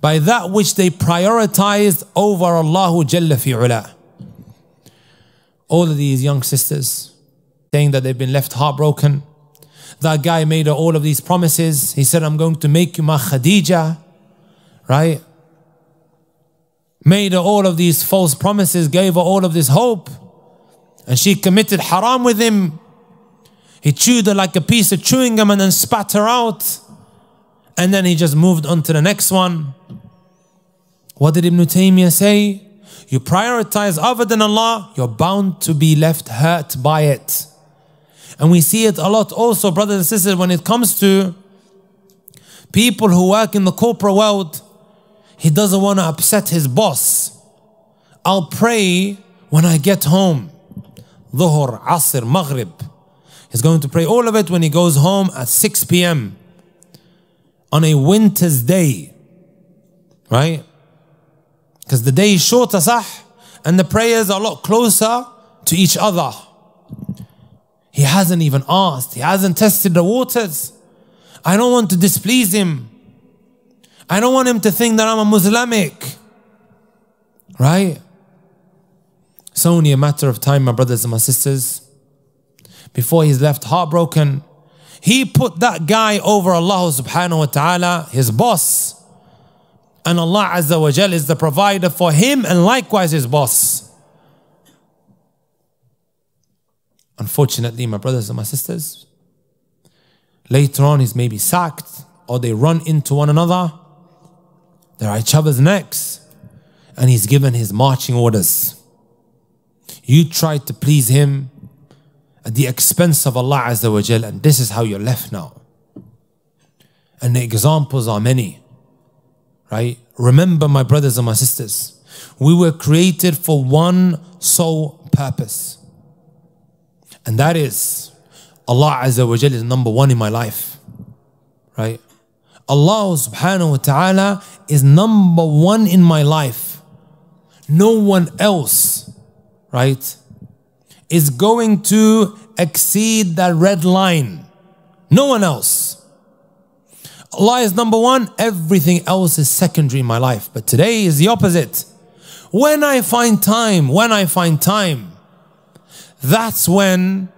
by that which they prioritized over Allah Jalla fi'ula. All of these young sisters saying that they've been left heartbroken that guy made all of these promises. He said, I'm going to make you my Khadija, right? Made all of these false promises, gave her all of this hope. And she committed haram with him. He chewed her like a piece of chewing gum and then spat her out. And then he just moved on to the next one. What did Ibn Taymiyyah say? You prioritize other than Allah, you're bound to be left hurt by it. And we see it a lot also, brothers and sisters, when it comes to people who work in the corporate world. He doesn't want to upset his boss. I'll pray when I get home. Dhuhr, Asr, Maghrib. He's going to pray all of it when he goes home at 6 p.m. on a winter's day. Right? Because the day is shorter, sah, and the prayers are a lot closer to each other. He hasn't even asked. He hasn't tested the waters. I don't want to displease him. I don't want him to think that I'm a Muslimic. Right? It's only a matter of time, my brothers and my sisters, before he's left heartbroken. He put that guy over Allah subhanahu wa ta'ala, his boss. And Allah Azza wa Jal is the provider for him and likewise his boss. Unfortunately, my brothers and my sisters, later on he's maybe sacked or they run into one another. They're each other's necks and he's given his marching orders. You tried to please him at the expense of Allah Azza wa Jal, and this is how you're left now. And the examples are many, right? Remember, my brothers and my sisters, we were created for one sole purpose and that is Allah Azza wa Jal is number one in my life. Right? Allah subhanahu wa ta'ala is number one in my life. No one else, right, is going to exceed that red line. No one else. Allah is number one, everything else is secondary in my life. But today is the opposite. When I find time, when I find time, that's when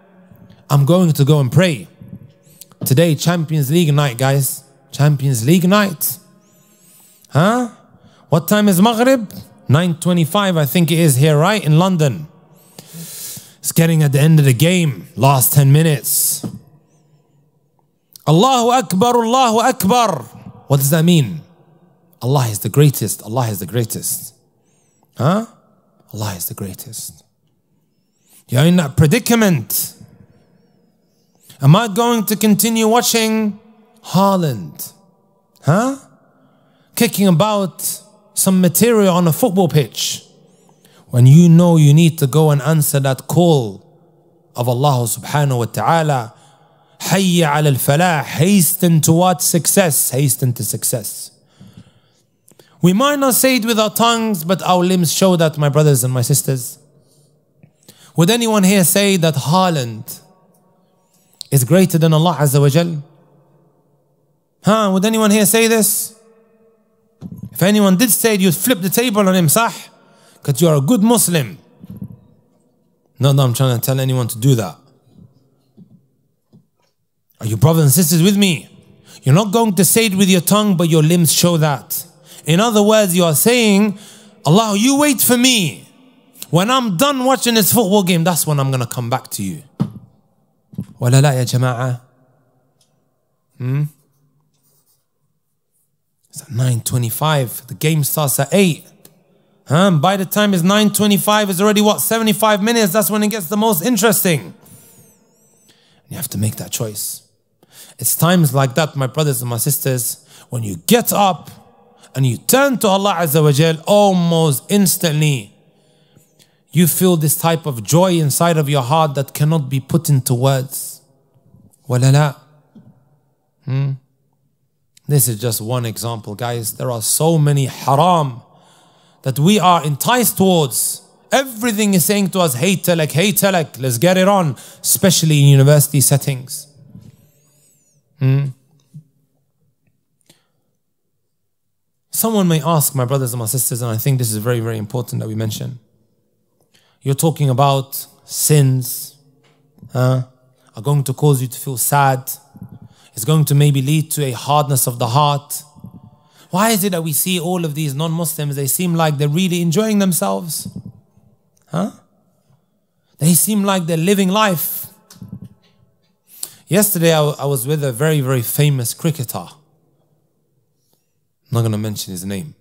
I'm going to go and pray. Today, Champions League night, guys. Champions League night. Huh? What time is Maghrib? 9.25, I think it is here, right? In London. It's getting at the end of the game. Last 10 minutes. Allahu Akbar, Allahu Akbar. What does that mean? Allah is the greatest. Allah is the greatest. Huh? Allah is the greatest. You're in that predicament. Am I going to continue watching Haaland? Huh? Kicking about some material on a football pitch when you know you need to go and answer that call of Allah subhanahu wa ta'ala. Hayya al falah, hasten towards success, hasten to success. We might not say it with our tongues, but our limbs show that, my brothers and my sisters. Would anyone here say that Haaland is greater than Allah Azza wa Jal? Huh? Would anyone here say this? If anyone did say it, you'd flip the table on him, sah? Because you're a good Muslim. Not that I'm trying to tell anyone to do that. Are you brothers and sisters with me? You're not going to say it with your tongue, but your limbs show that. In other words, you are saying, Allah, you wait for me. When I'm done watching this football game, that's when I'm going to come back to you. ولا لا يا جماعة hmm? It's at 9.25. The game starts at 8. Huh? By the time it's 9.25, it's already what, 75 minutes? That's when it gets the most interesting. You have to make that choice. It's times like that, my brothers and my sisters, when you get up and you turn to Allah Azza wa Jal almost instantly, you feel this type of joy inside of your heart that cannot be put into words. ولا لا? Hmm? This is just one example, guys. There are so many haram that we are enticed towards. Everything is saying to us, hey telek, hey telek, let's get it on, especially in university settings. Hmm? Someone may ask, my brothers and my sisters, and I think this is very, very important that we mention. You're talking about sins, huh? Are going to cause you to feel sad. It's going to maybe lead to a hardness of the heart. Why is it that we see all of these non Muslims, they seem like they're really enjoying themselves? Huh? They seem like they're living life. Yesterday, I, was with a very, very famous cricketer. I'm not going to mention his name.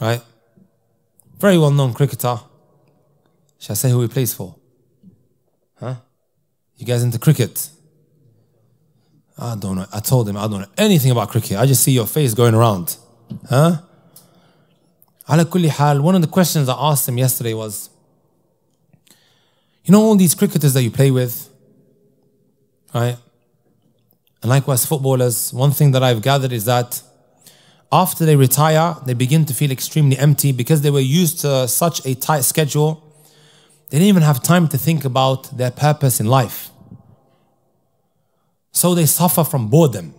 Right? Very well known cricketer. Shall I say who he plays for? Huh? You guys into cricket? I don't know. I told him I don't know anything about cricket. I just see your face going around. Huh? One of the questions I asked him yesterday was, you know all these cricketers that you play with, right? And likewise footballers, one thing that I've gathered is that after they retire, they begin to feel extremely empty because they were used to such a tight schedule. They didn't even have time to think about their purpose in life. So they suffer from boredom.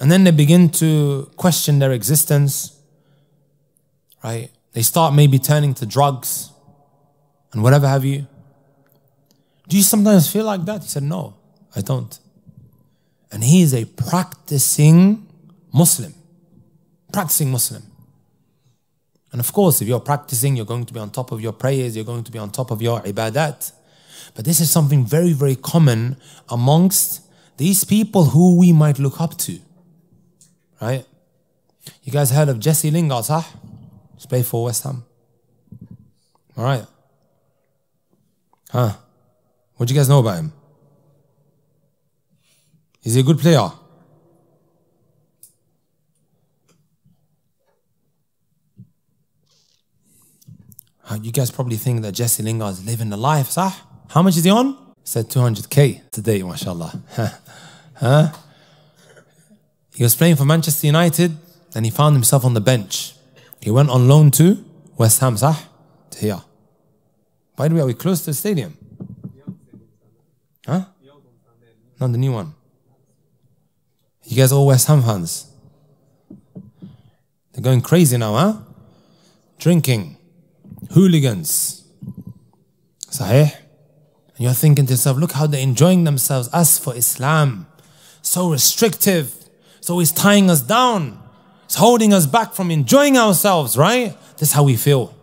And then they begin to question their existence, right? They start maybe turning to drugs and whatever have you. Do you sometimes feel like that? He said, No, I don't. And he is a practicing Muslim. Practicing Muslim. And of course, if you're practicing, you're going to be on top of your prayers, you're going to be on top of your ibadat. But this is something very, very common amongst these people who we might look up to. Right? You guys heard of Jesse Lingard, huh? He's played for West Ham. All right. Huh? What do you guys know about him? Is he a good player? You guys probably think that Jesse Lingard is living the life, sah? How much is he on? He said 200k today, mashallah. huh? He was playing for Manchester United, and he found himself on the bench. He went on loan to West Ham, sah? To here. By the way, are we close to the stadium? Huh? Not the new one. You guys all West Ham fans? They're going crazy now, huh? Drinking, hooligans. Sahih? And you're thinking to yourself, look how they're enjoying themselves. us for Islam, so restrictive. So it's tying us down. It's holding us back from enjoying ourselves, right? This is how we feel.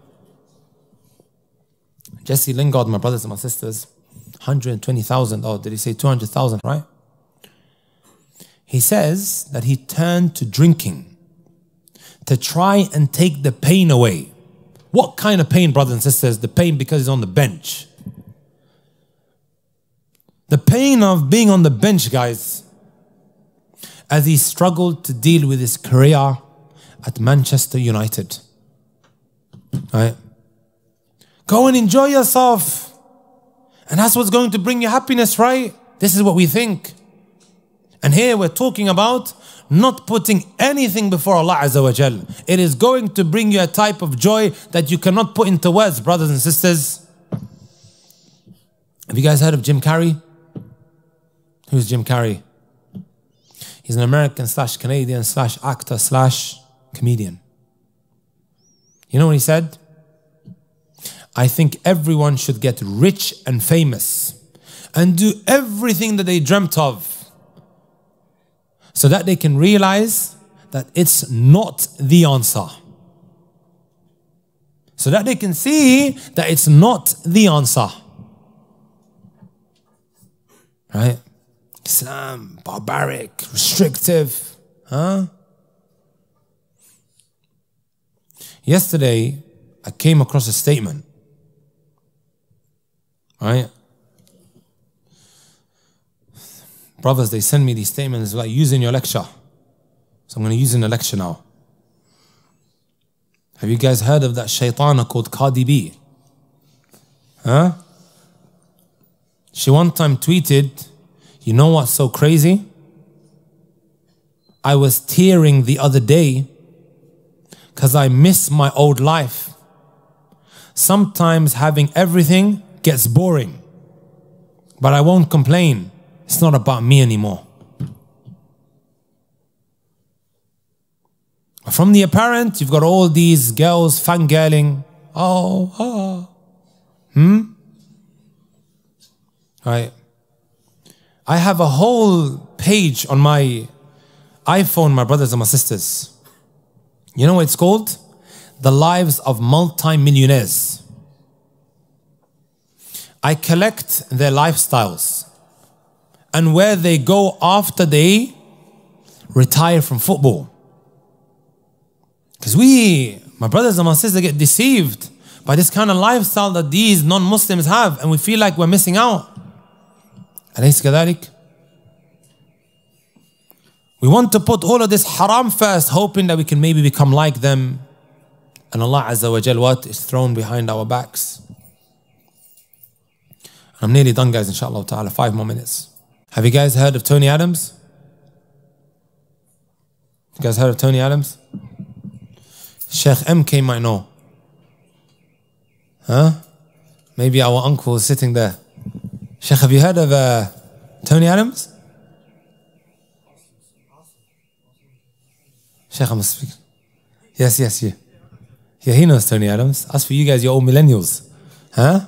Jesse Lingard, my brothers and my sisters, 120,000, oh, did he say 200,000, right? He says that he turned to drinking to try and take the pain away. What kind of pain, brothers and sisters? The pain because he's on the bench. The pain of being on the bench, guys, as he struggled to deal with his career at Manchester United. Right? Go and enjoy yourself. And that's what's going to bring you happiness, right? This is what we think. And here we're talking about not putting anything before Allah Azza wa Jal. It is going to bring you a type of joy that you cannot put into words, brothers and sisters. Have you guys heard of Jim Carrey? Who's Jim Carrey? He's an American slash Canadian slash actor slash comedian. You know what he said? I think everyone should get rich and famous and do everything that they dreamt of so that they can realize that it's not the answer. So that they can see that it's not the answer. Right? Islam, barbaric, restrictive. Huh? Yesterday, I came across a statement Right? Brothers, they send me these statements like using your lecture. So I'm going to use in the lecture now. Have you guys heard of that shaitana called Cardi B? Huh? She one time tweeted, You know what's so crazy? I was tearing the other day because I miss my old life. Sometimes having everything gets boring. But I won't complain. It's not about me anymore. From the apparent, you've got all these girls fangirling. Oh, oh. Hmm? Right. I have a whole page on my iPhone, my brothers and my sisters. You know what it's called? The Lives of Multi-Millionaires. I collect their lifestyles and where they go after they retire from football. Because we, my brothers and my sisters, get deceived by this kind of lifestyle that these non Muslims have, and we feel like we're missing out. أليس كذلك? We want to put all of this haram first, hoping that we can maybe become like them. And Allah Azza wa Jal, what is thrown behind our backs? I'm nearly done, guys, inshallah ta'ala. Five more minutes. Have you guys heard of Tony Adams? You guys heard of Tony Adams? Sheikh MK might know. Huh? Maybe our uncle is sitting there. Sheikh, have you heard of uh, Tony Adams? Sheikh, I'm speaking. Yes, yes, yeah. Yeah, he knows Tony Adams. As for you guys, you're all millennials. Huh?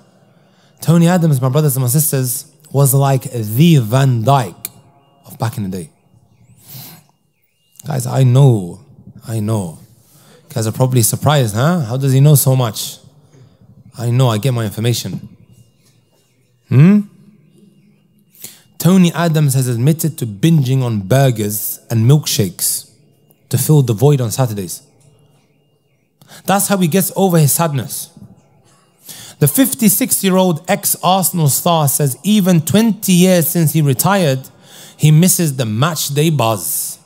Tony Adams, my brothers and my sisters, was like the Van Dijk of back in the day. Guys, I know, I know. You guys are probably surprised, huh? How does he know so much? I know, I get my information. Hmm? Tony Adams has admitted to binging on burgers and milkshakes to fill the void on Saturdays. That's how he gets over his sadness. The 56 year old ex Arsenal star says even 20 years since he retired, he misses the match day buzz.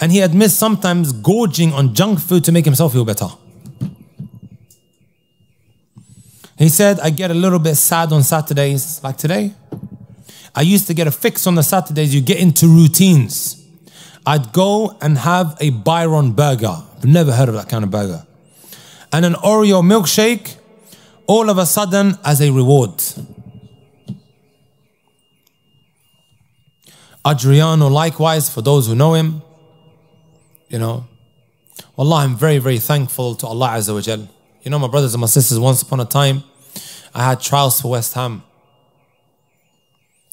And he admits sometimes gorging on junk food to make himself feel better. He said, I get a little bit sad on Saturdays, like today. I used to get a fix on the Saturdays, you get into routines. I'd go and have a Byron burger. I've never heard of that kind of burger. And an Oreo milkshake all of a sudden as a reward. Adriano, likewise, for those who know him. You know, Allah, I'm very, very thankful to Allah Azza wa Jal. You know, my brothers and my sisters, once upon a time, I had trials for West Ham.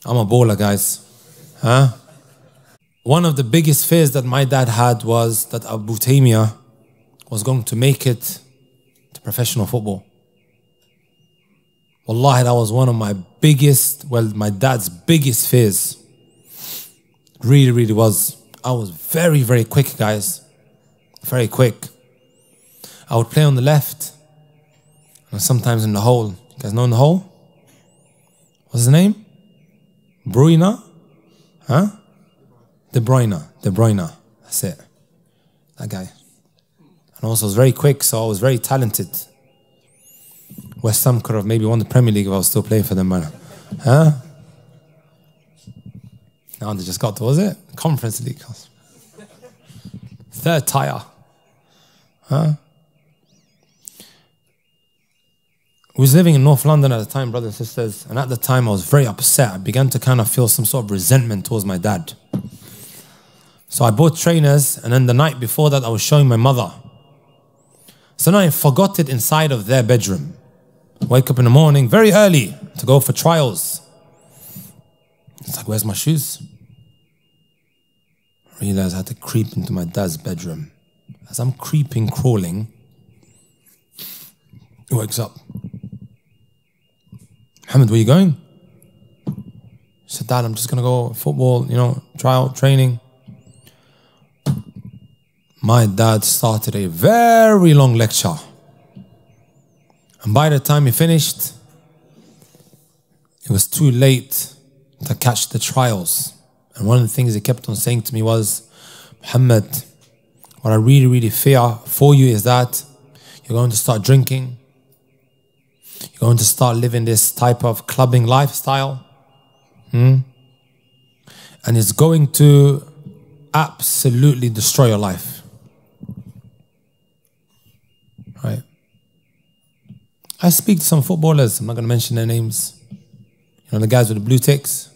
I'm a bowler, guys. Huh? One of the biggest fears that my dad had was that Abu Taymiyyah was going to make it to professional football. Wallahi, that was one of my biggest, well, my dad's biggest fears. Really, really was. I was very, very quick, guys. Very quick. I would play on the left and sometimes in the hole. You guys know in the hole? What's his name? Bruyne? Huh? De Bruyne. De Bruyne. That's it. That guy. And also was very quick, so I was very talented. West Ham could have maybe won the Premier League if I was still playing for them, man. Huh? Now they just got to, was it? Conference League. Third tire. Huh? We was living in North London at the time, brothers and sisters, and at the time I was very upset. I began to kind of feel some sort of resentment towards my dad. So I bought trainers, and then the night before that, I was showing my mother. So now I forgot it inside of their bedroom. Wake up in the morning very early to go for trials. It's like, where's my shoes? I I had to creep into my dad's bedroom. As I'm creeping, crawling, he wakes up. Muhammad, where are you going? I said, Dad, I'm just gonna go football, you know, trial, training. My dad started a very long lecture. And by the time he finished, it was too late to catch the trials. And one of the things he kept on saying to me was, Muhammad, what I really, really fear for you is that you're going to start drinking. You're going to start living this type of clubbing lifestyle. Hmm? And it's going to absolutely destroy your life. Right? I speak to some footballers, I'm not going to mention their names. You know, the guys with the blue ticks.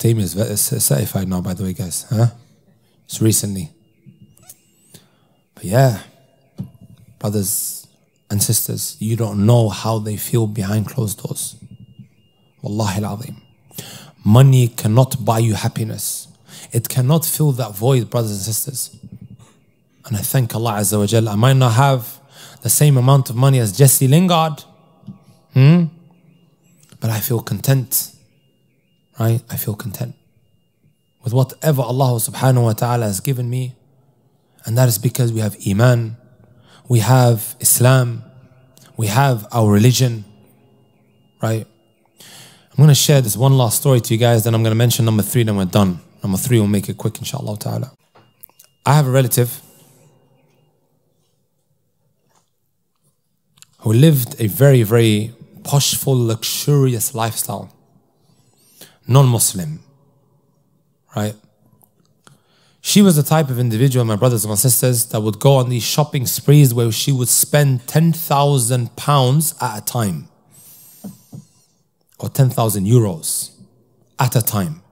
team is certified now, by the way, guys. Huh? It's recently. But yeah, brothers and sisters, you don't know how they feel behind closed doors. Wallahi al-azim. Money cannot buy you happiness. It cannot fill that void, brothers and sisters. And I thank Allah Azza wa Jalla. I might not have the same amount of money as Jesse Lingard, hmm? but I feel content right? I feel content with whatever Allah subhanahu wa ta'ala has given me. And that is because we have Iman, we have Islam, we have our religion, right? I'm going to share this one last story to you guys, then I'm going to mention number three, then we're done. Number three, we'll make it quick, inshallah ta'ala. I have a relative who lived a very, very poshful, luxurious lifestyle non-Muslim, right? She was the type of individual, my brothers and my sisters, that would go on these shopping sprees where she would spend 10,000 pounds at a time or 10,000 euros at a time.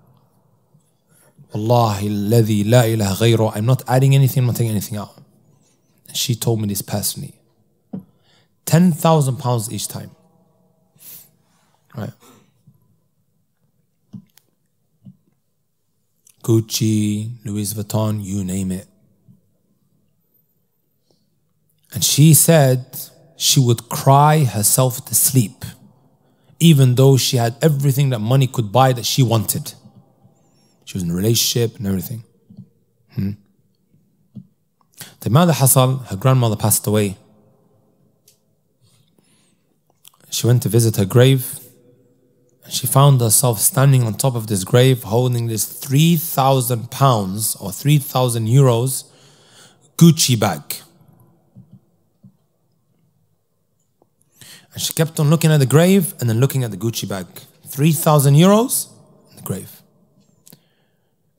Wallahi la ilaha ghayru. I'm not adding anything, I'm not taking anything out. And she told me this personally. 10,000 pounds each time. Right? Gucci, Louis Vuitton, you name it. And she said she would cry herself to sleep, even though she had everything that money could buy that she wanted. She was in a relationship and everything. Hmm. The mother Hassal, her grandmother passed away. She went to visit her grave she found herself standing on top of this grave holding this 3,000 pounds or 3,000 euros Gucci bag. And she kept on looking at the grave and then looking at the Gucci bag. 3,000 euros in the grave.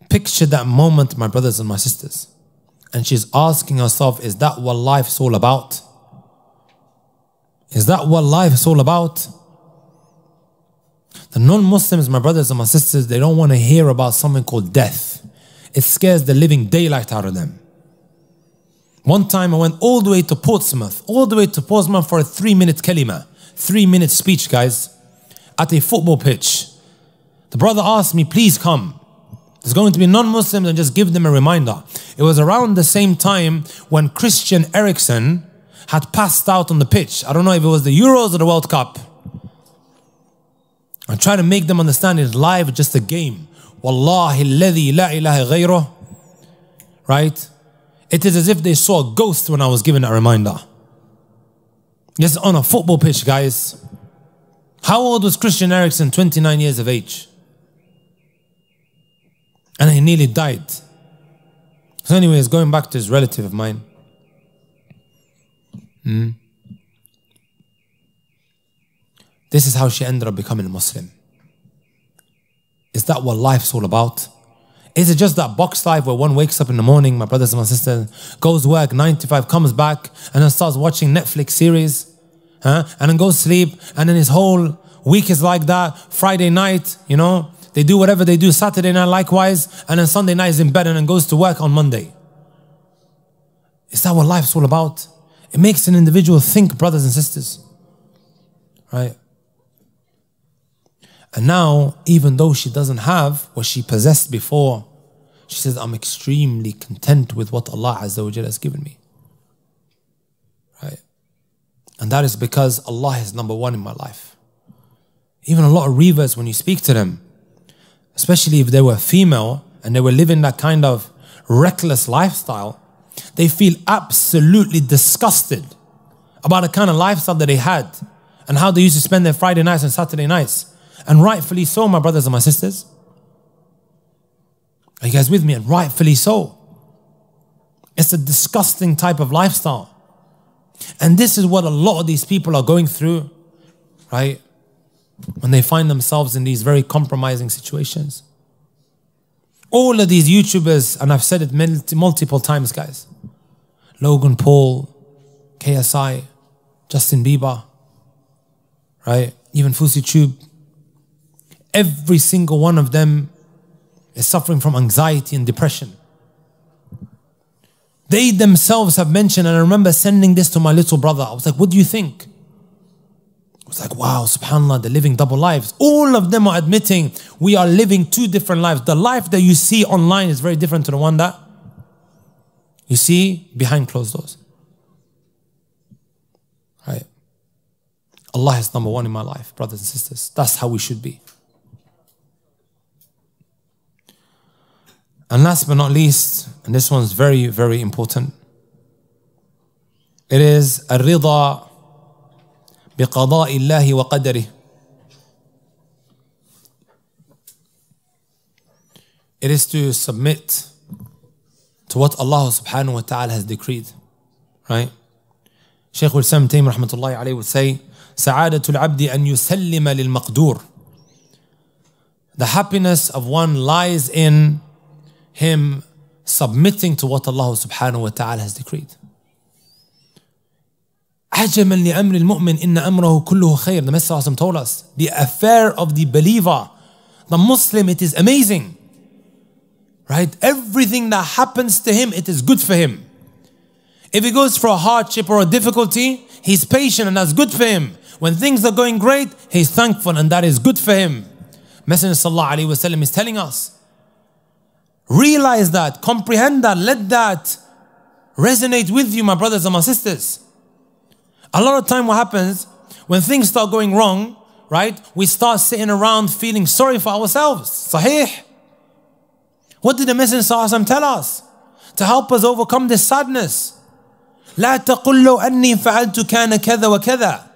Picture that moment, my brothers and my sisters. And she's asking herself, is that what life's all about? Is that what life is all about? The non-Muslims, my brothers and my sisters, they don't want to hear about something called death. It scares the living daylight out of them. One time I went all the way to Portsmouth, all the way to Portsmouth for a three-minute kalima, three-minute speech, guys, at a football pitch. The brother asked me, please come. There's going to be non-Muslims and just give them a reminder. It was around the same time when Christian Eriksen had passed out on the pitch. I don't know if it was the Euros or the World Cup. I try to make them understand it's live, just a game. Wallahi alladhi la ilaha ghayruh. Right? It is as if they saw a ghost when I was given that reminder. Yes, on a football pitch, guys. How old was Christian Eriksen? 29 years of age. And he nearly died. So, anyways, going back to his relative of mine. Hmm. This is how she ended up becoming a Muslim. Is that what life's all about? Is it just that box life where one wakes up in the morning, my brothers and my sisters, goes work, 9 to 5, comes back, and then starts watching Netflix series, huh? and then goes sleep, and then his whole week is like that. Friday night, you know, they do whatever they do, Saturday night likewise, and then Sunday night is in bed and then goes to work on Monday. Is that what life's all about? It makes an individual think, brothers and sisters. Right? And now, even though she doesn't have what she possessed before, she says, I'm extremely content with what Allah Azza wa has given me. Right? And that is because Allah is number one in my life. Even a lot of reverts, when you speak to them, especially if they were female and they were living that kind of reckless lifestyle, they feel absolutely disgusted about the kind of lifestyle that they had and how they used to spend their Friday nights and Saturday nights. And rightfully so, my brothers and my sisters. Are you guys with me? And rightfully so. It's a disgusting type of lifestyle. And this is what a lot of these people are going through, right? When they find themselves in these very compromising situations. All of these YouTubers, and I've said it multiple times, guys Logan Paul, KSI, Justin Bieber, right? Even Fousey Tube. Every single one of them is suffering from anxiety and depression. They themselves have mentioned, and I remember sending this to my little brother. I was like, What do you think? I was like, Wow, subhanAllah, they're living double lives. All of them are admitting we are living two different lives. The life that you see online is very different to the one that you see behind closed doors. Right? Allah is number one in my life, brothers and sisters. That's how we should be. And last but not least, and this one's very, very important, it is الرضا بقضاء الله وقدره. It is to submit to what Allah subhanahu wa ta'ala has decreed. Right? Shaykh al-Islam Taym rahmatullahi alayhi would say, سعادة العبد أن يسلم للمقدور. The happiness of one lies in him submitting to what Allah subhanahu wa ta'ala has decreed. عجبا لأمر المؤمن إن أمره كله خير. The Messenger told us, the affair of the believer, the Muslim, it is amazing. Right? Everything that happens to him, it is good for him. If he goes for a hardship or a difficulty, he's patient and that's good for him. When things are going great, he's thankful and that is good for him. Messenger sallallahu alaihi wasallam is telling us Realize that, comprehend that, let that resonate with you, my brothers and my sisters. A lot of time, what happens when things start going wrong, right? We start sitting around feeling sorry for ourselves. Sahih. What did the Messenger tell us? To help us overcome this sadness. لا تقل لو أني فعلت كان كذا وكذا.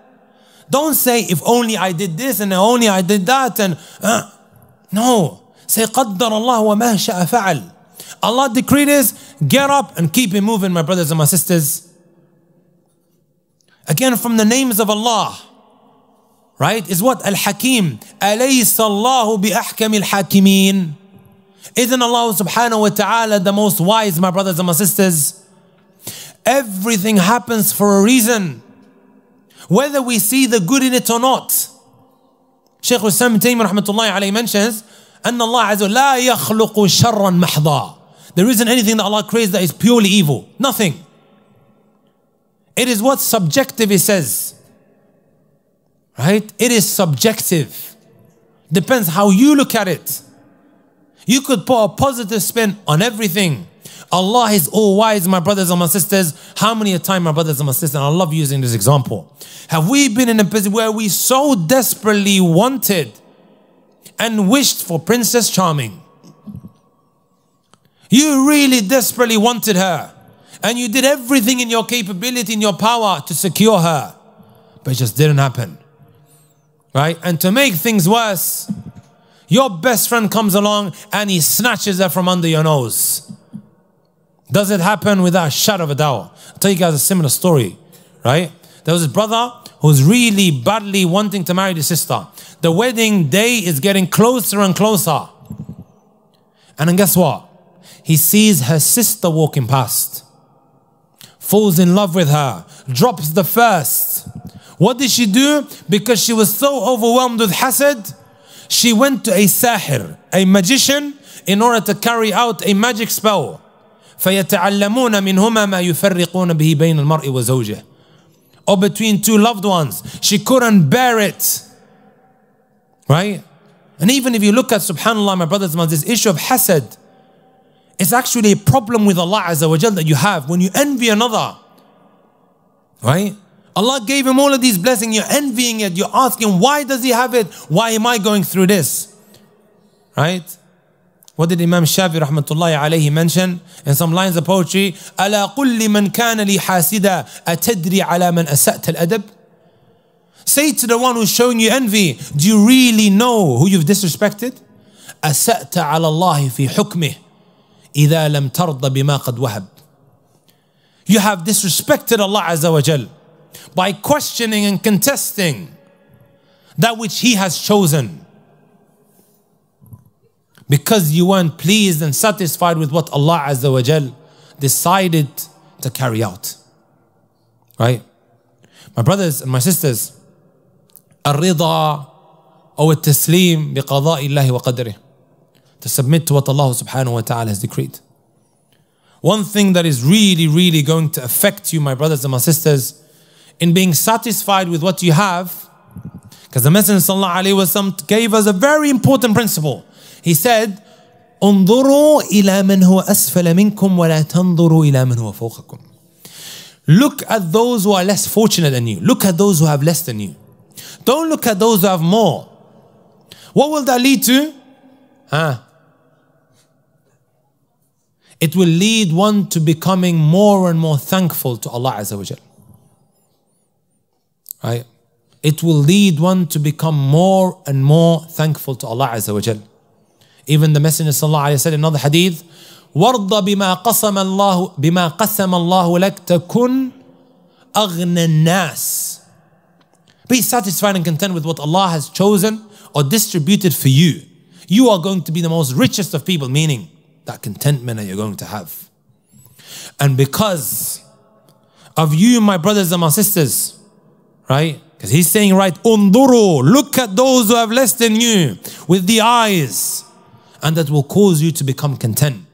Don't say if only I did this and only I did that and uh, no. Say, قدر الله وما شاء فعل. Allah decreed is get up and keep it moving, my brothers and my sisters. Again, from the names of Allah, right, is what? Al Hakim. أليس الله بأحكم الحاكمين? Isn't Allah subhanahu wa ta'ala the most wise, my brothers and my sisters? Everything happens for a reason. Whether we see the good in it or not. Shaykh Islam Taymiyyah rahmatullahi alayhi mentions, أن الله عز وجل لا يخلق شرا محضا. There isn't anything that Allah creates that is purely evil. Nothing. It is what subjective He says. Right? It is subjective. Depends how you look at it. You could put a positive spin on everything. Allah is all wise, my brothers and my sisters. How many a time, my brothers and my sisters, and I love using this example. Have we been in a position where we so desperately wanted and wished for Princess Charming? You really desperately wanted her. And you did everything in your capability, in your power to secure her. But it just didn't happen. Right? And to make things worse, your best friend comes along and he snatches her from under your nose. Does it happen without a shadow of a doubt? I'll tell you guys a similar story, right? There was this brother who was really badly wanting to marry the sister The wedding day is getting closer and closer. And then guess what? He sees her sister walking past, falls in love with her, drops the first. What did she do? Because she was so overwhelmed with hasad, she went to a sahir, a magician, in order to carry out a magic spell. فيتعلمون منهما ما يفرقون به بين المرء وزوجه or between two loved ones she couldn't bear it right and even if you look at subhanallah my brothers and sisters this issue of hasad it's actually a problem with Allah Azza wa that you have when you envy another right Allah gave him all of these blessings you're envying it you're asking why does he have it why am I going through this right what did Imam Shafi rahmatullahi alayhi mention in some lines of poetry? ألا قل لمن كان لي حاسدا أتدري على من أسأت الأدب? Say to the one who's showing you envy, do you really know who you've disrespected? أسأت على الله في حكمه إذا لم ترضى بما قد وهب. You have disrespected Allah Azza wa Jal by questioning and contesting that which He has chosen because you weren't pleased and satisfied with what Allah Azza wa Jal decided to carry out. Right? My brothers and my sisters, الرضا أو التسليم بقضاء الله وقدره to submit to what Allah subhanahu wa ta'ala has decreed. One thing that is really, really going to affect you, my brothers and my sisters, in being satisfied with what you have, because the Messenger sallallahu alaihi wasallam gave us a very important principle. He said, انظروا إلى من هو أسفل منكم ولا تنظروا إلى من هو فوقكم. Look at those who are less fortunate than you. Look at those who have less than you. Don't look at those who have more. What will that lead to? Huh? It will lead one to becoming more and more thankful to Allah Azza wa Jal. Right? It will lead one to become more and more thankful to Allah Azza wa Jal. Even the Messenger sallallahu alayhi wa sallam in another hadith, وَارْضَ بِمَا قَسَمَ اللَّهُ بِمَا قَسَمَ اللَّهُ لَكْ تَكُنْ أَغْنَى النَّاسِ be satisfied and content with what Allah has chosen or distributed for you. You are going to be the most richest of people, meaning that contentment that you're going to have. And because of you, my brothers and my sisters, right? Because he's saying, right, unduru, look at those who have less than you with the eyes and that will cause you to become content.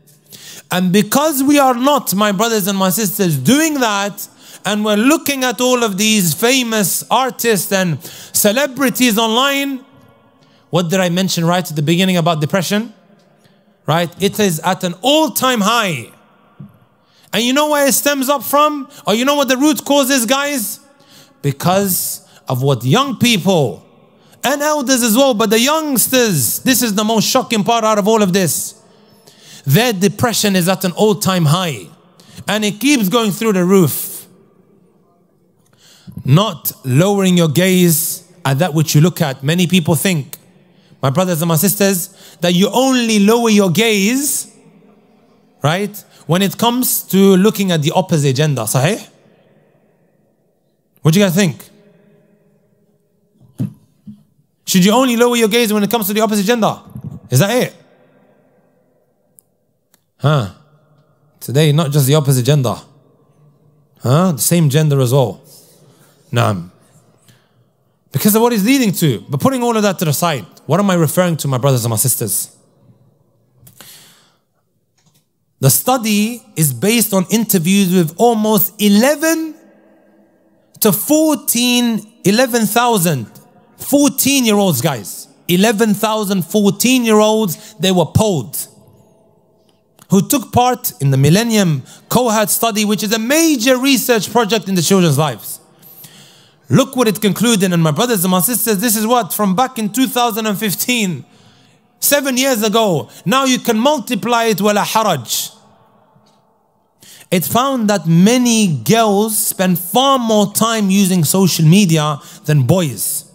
And because we are not, my brothers and my sisters, doing that, and we're looking at all of these famous artists and celebrities online, what did I mention right at the beginning about depression? Right? It is at an all time high. And you know where it stems up from? Or you know what the root cause is, guys? Because of what young people and elders as well, but the youngsters, this is the most shocking part out of all of this. Their depression is at an all time high and it keeps going through the roof. Not lowering your gaze at that which you look at. Many people think, my brothers and my sisters, that you only lower your gaze, right, when it comes to looking at the opposite gender. Sahih? What do you guys think? Should you only lower your gaze when it comes to the opposite gender? Is that it? Huh? Today, not just the opposite gender. Huh? The same gender as well. Naam. Because of what it's leading to. But putting all of that to the side, what am I referring to, my brothers and my sisters? The study is based on interviews with almost 11 to 14, 11,000, 14 year olds, guys. 11,000 14 year olds, they were polled. Who took part in the Millennium Cohort study, which is a major research project in the children's lives. Look what it concluded, and my brothers and my sisters, this is what from back in 2015, seven years ago. Now you can multiply it wala haraj. It found that many girls spend far more time using social media than boys.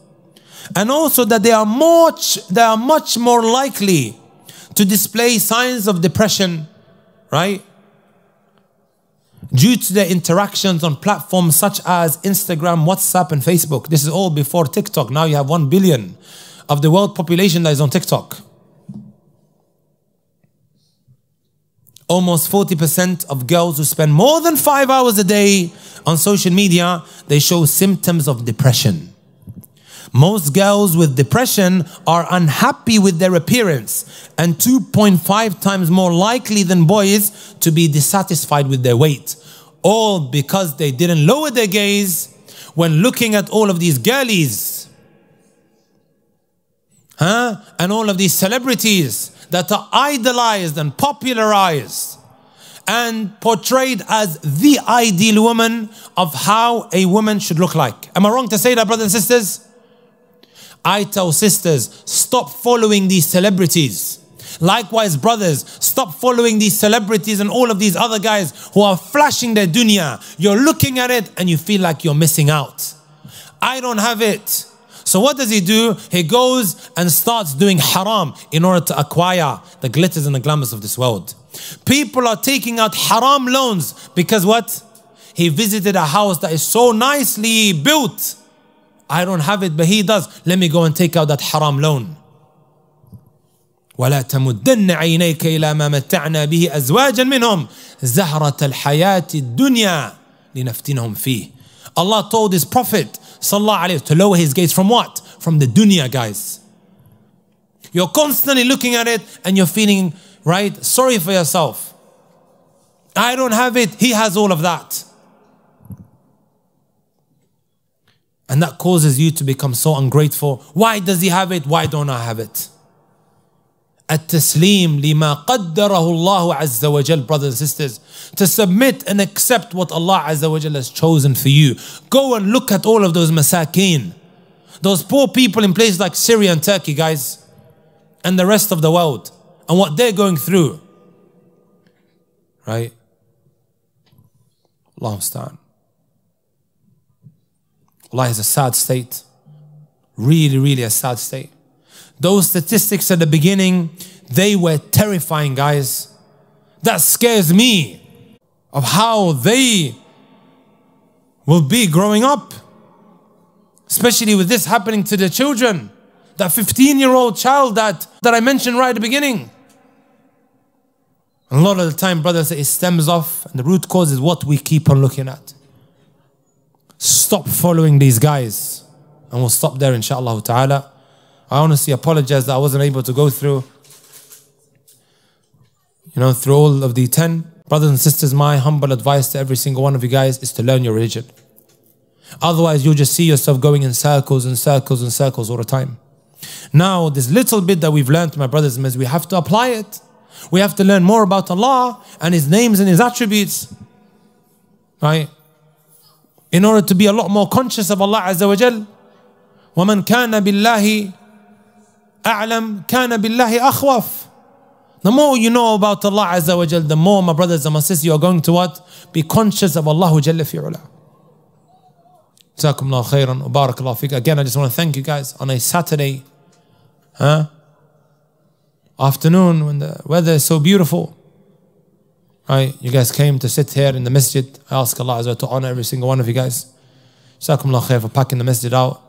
And also that they are much, they are much more likely to display signs of depression, right? Due to their interactions on platforms such as Instagram, WhatsApp, and Facebook. This is all before TikTok. Now you have 1 billion of the world population that is on TikTok. Almost 40% of girls who spend more than five hours a day on social media, they show symptoms of depression. Most girls with depression are unhappy with their appearance and 2.5 times more likely than boys to be dissatisfied with their weight. All because they didn't lower their gaze when looking at all of these girlies. Huh? And all of these celebrities that are idolized and popularized and portrayed as the ideal woman of how a woman should look like. Am I wrong to say that, brothers and sisters? I tell sisters, stop following these celebrities. Likewise, brothers, stop following these celebrities and all of these other guys who are flashing their dunya. You're looking at it and you feel like you're missing out. I don't have it. So what does he do? He goes and starts doing haram in order to acquire the glitters and the glamours of this world. People are taking out haram loans because what? He visited a house that is so nicely built I don't have it, but he does. Let me go and take out that haram loan. ولا تمدن عينيك إلى ما متعنا به أزواجا منهم زهرة الحياة الدنيا لنفتنهم فيه. Allah told His Prophet sallallahu alaihi to lower his gaze from what? From the dunya, guys. You're constantly looking at it and you're feeling right sorry for yourself. I don't have it. He has all of that. And that causes you to become so ungrateful. Why does he have it? Why don't I have it? التسليم لما قدره الله عز وجل brothers and sisters to submit and accept what Allah عز وجل has chosen for you go and look at all of those masakin those poor people in places like Syria and Turkey guys and the rest of the world and what they're going through right Allah understand Allah is a sad state. Really, really a sad state. Those statistics at the beginning, they were terrifying, guys. That scares me of how they will be growing up. Especially with this happening to the children. That 15 year old child that, that I mentioned right at the beginning. And a lot of the time, brothers, it stems off, and the root cause is what we keep on looking at. Stop following these guys. And we'll stop there, inshallah ta'ala. I honestly apologize that I wasn't able to go through, you know, through all of the 10. Brothers and sisters, my humble advice to every single one of you guys is to learn your religion. Otherwise, you'll just see yourself going in circles and circles and circles all the time. Now, this little bit that we've learned, my brothers and sisters, we have to apply it. We have to learn more about Allah and His names and His attributes. Right? in order to be a lot more conscious of Allah Azza wa Jal. وَمَنْ كَانَ بِاللَّهِ أَعْلَمْ كَانَ بِاللَّهِ أَخْوَفْ The more you know about Allah Azza wa Jal, the more, my brothers and my sisters, you are going to what? Be conscious of Allah Jalla fi'ula. جزاكم الله خيرا وبارك الله فيك. Again, I just want to thank you guys on a Saturday huh? afternoon when the weather is so beautiful. Right? You guys came to sit here in the masjid. I ask Allah Azza to honor every single one of you guys. Jazakum Allah khair for packing the masjid out.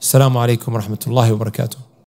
Assalamu alaikum wa rahmatullahi wa barakatuh.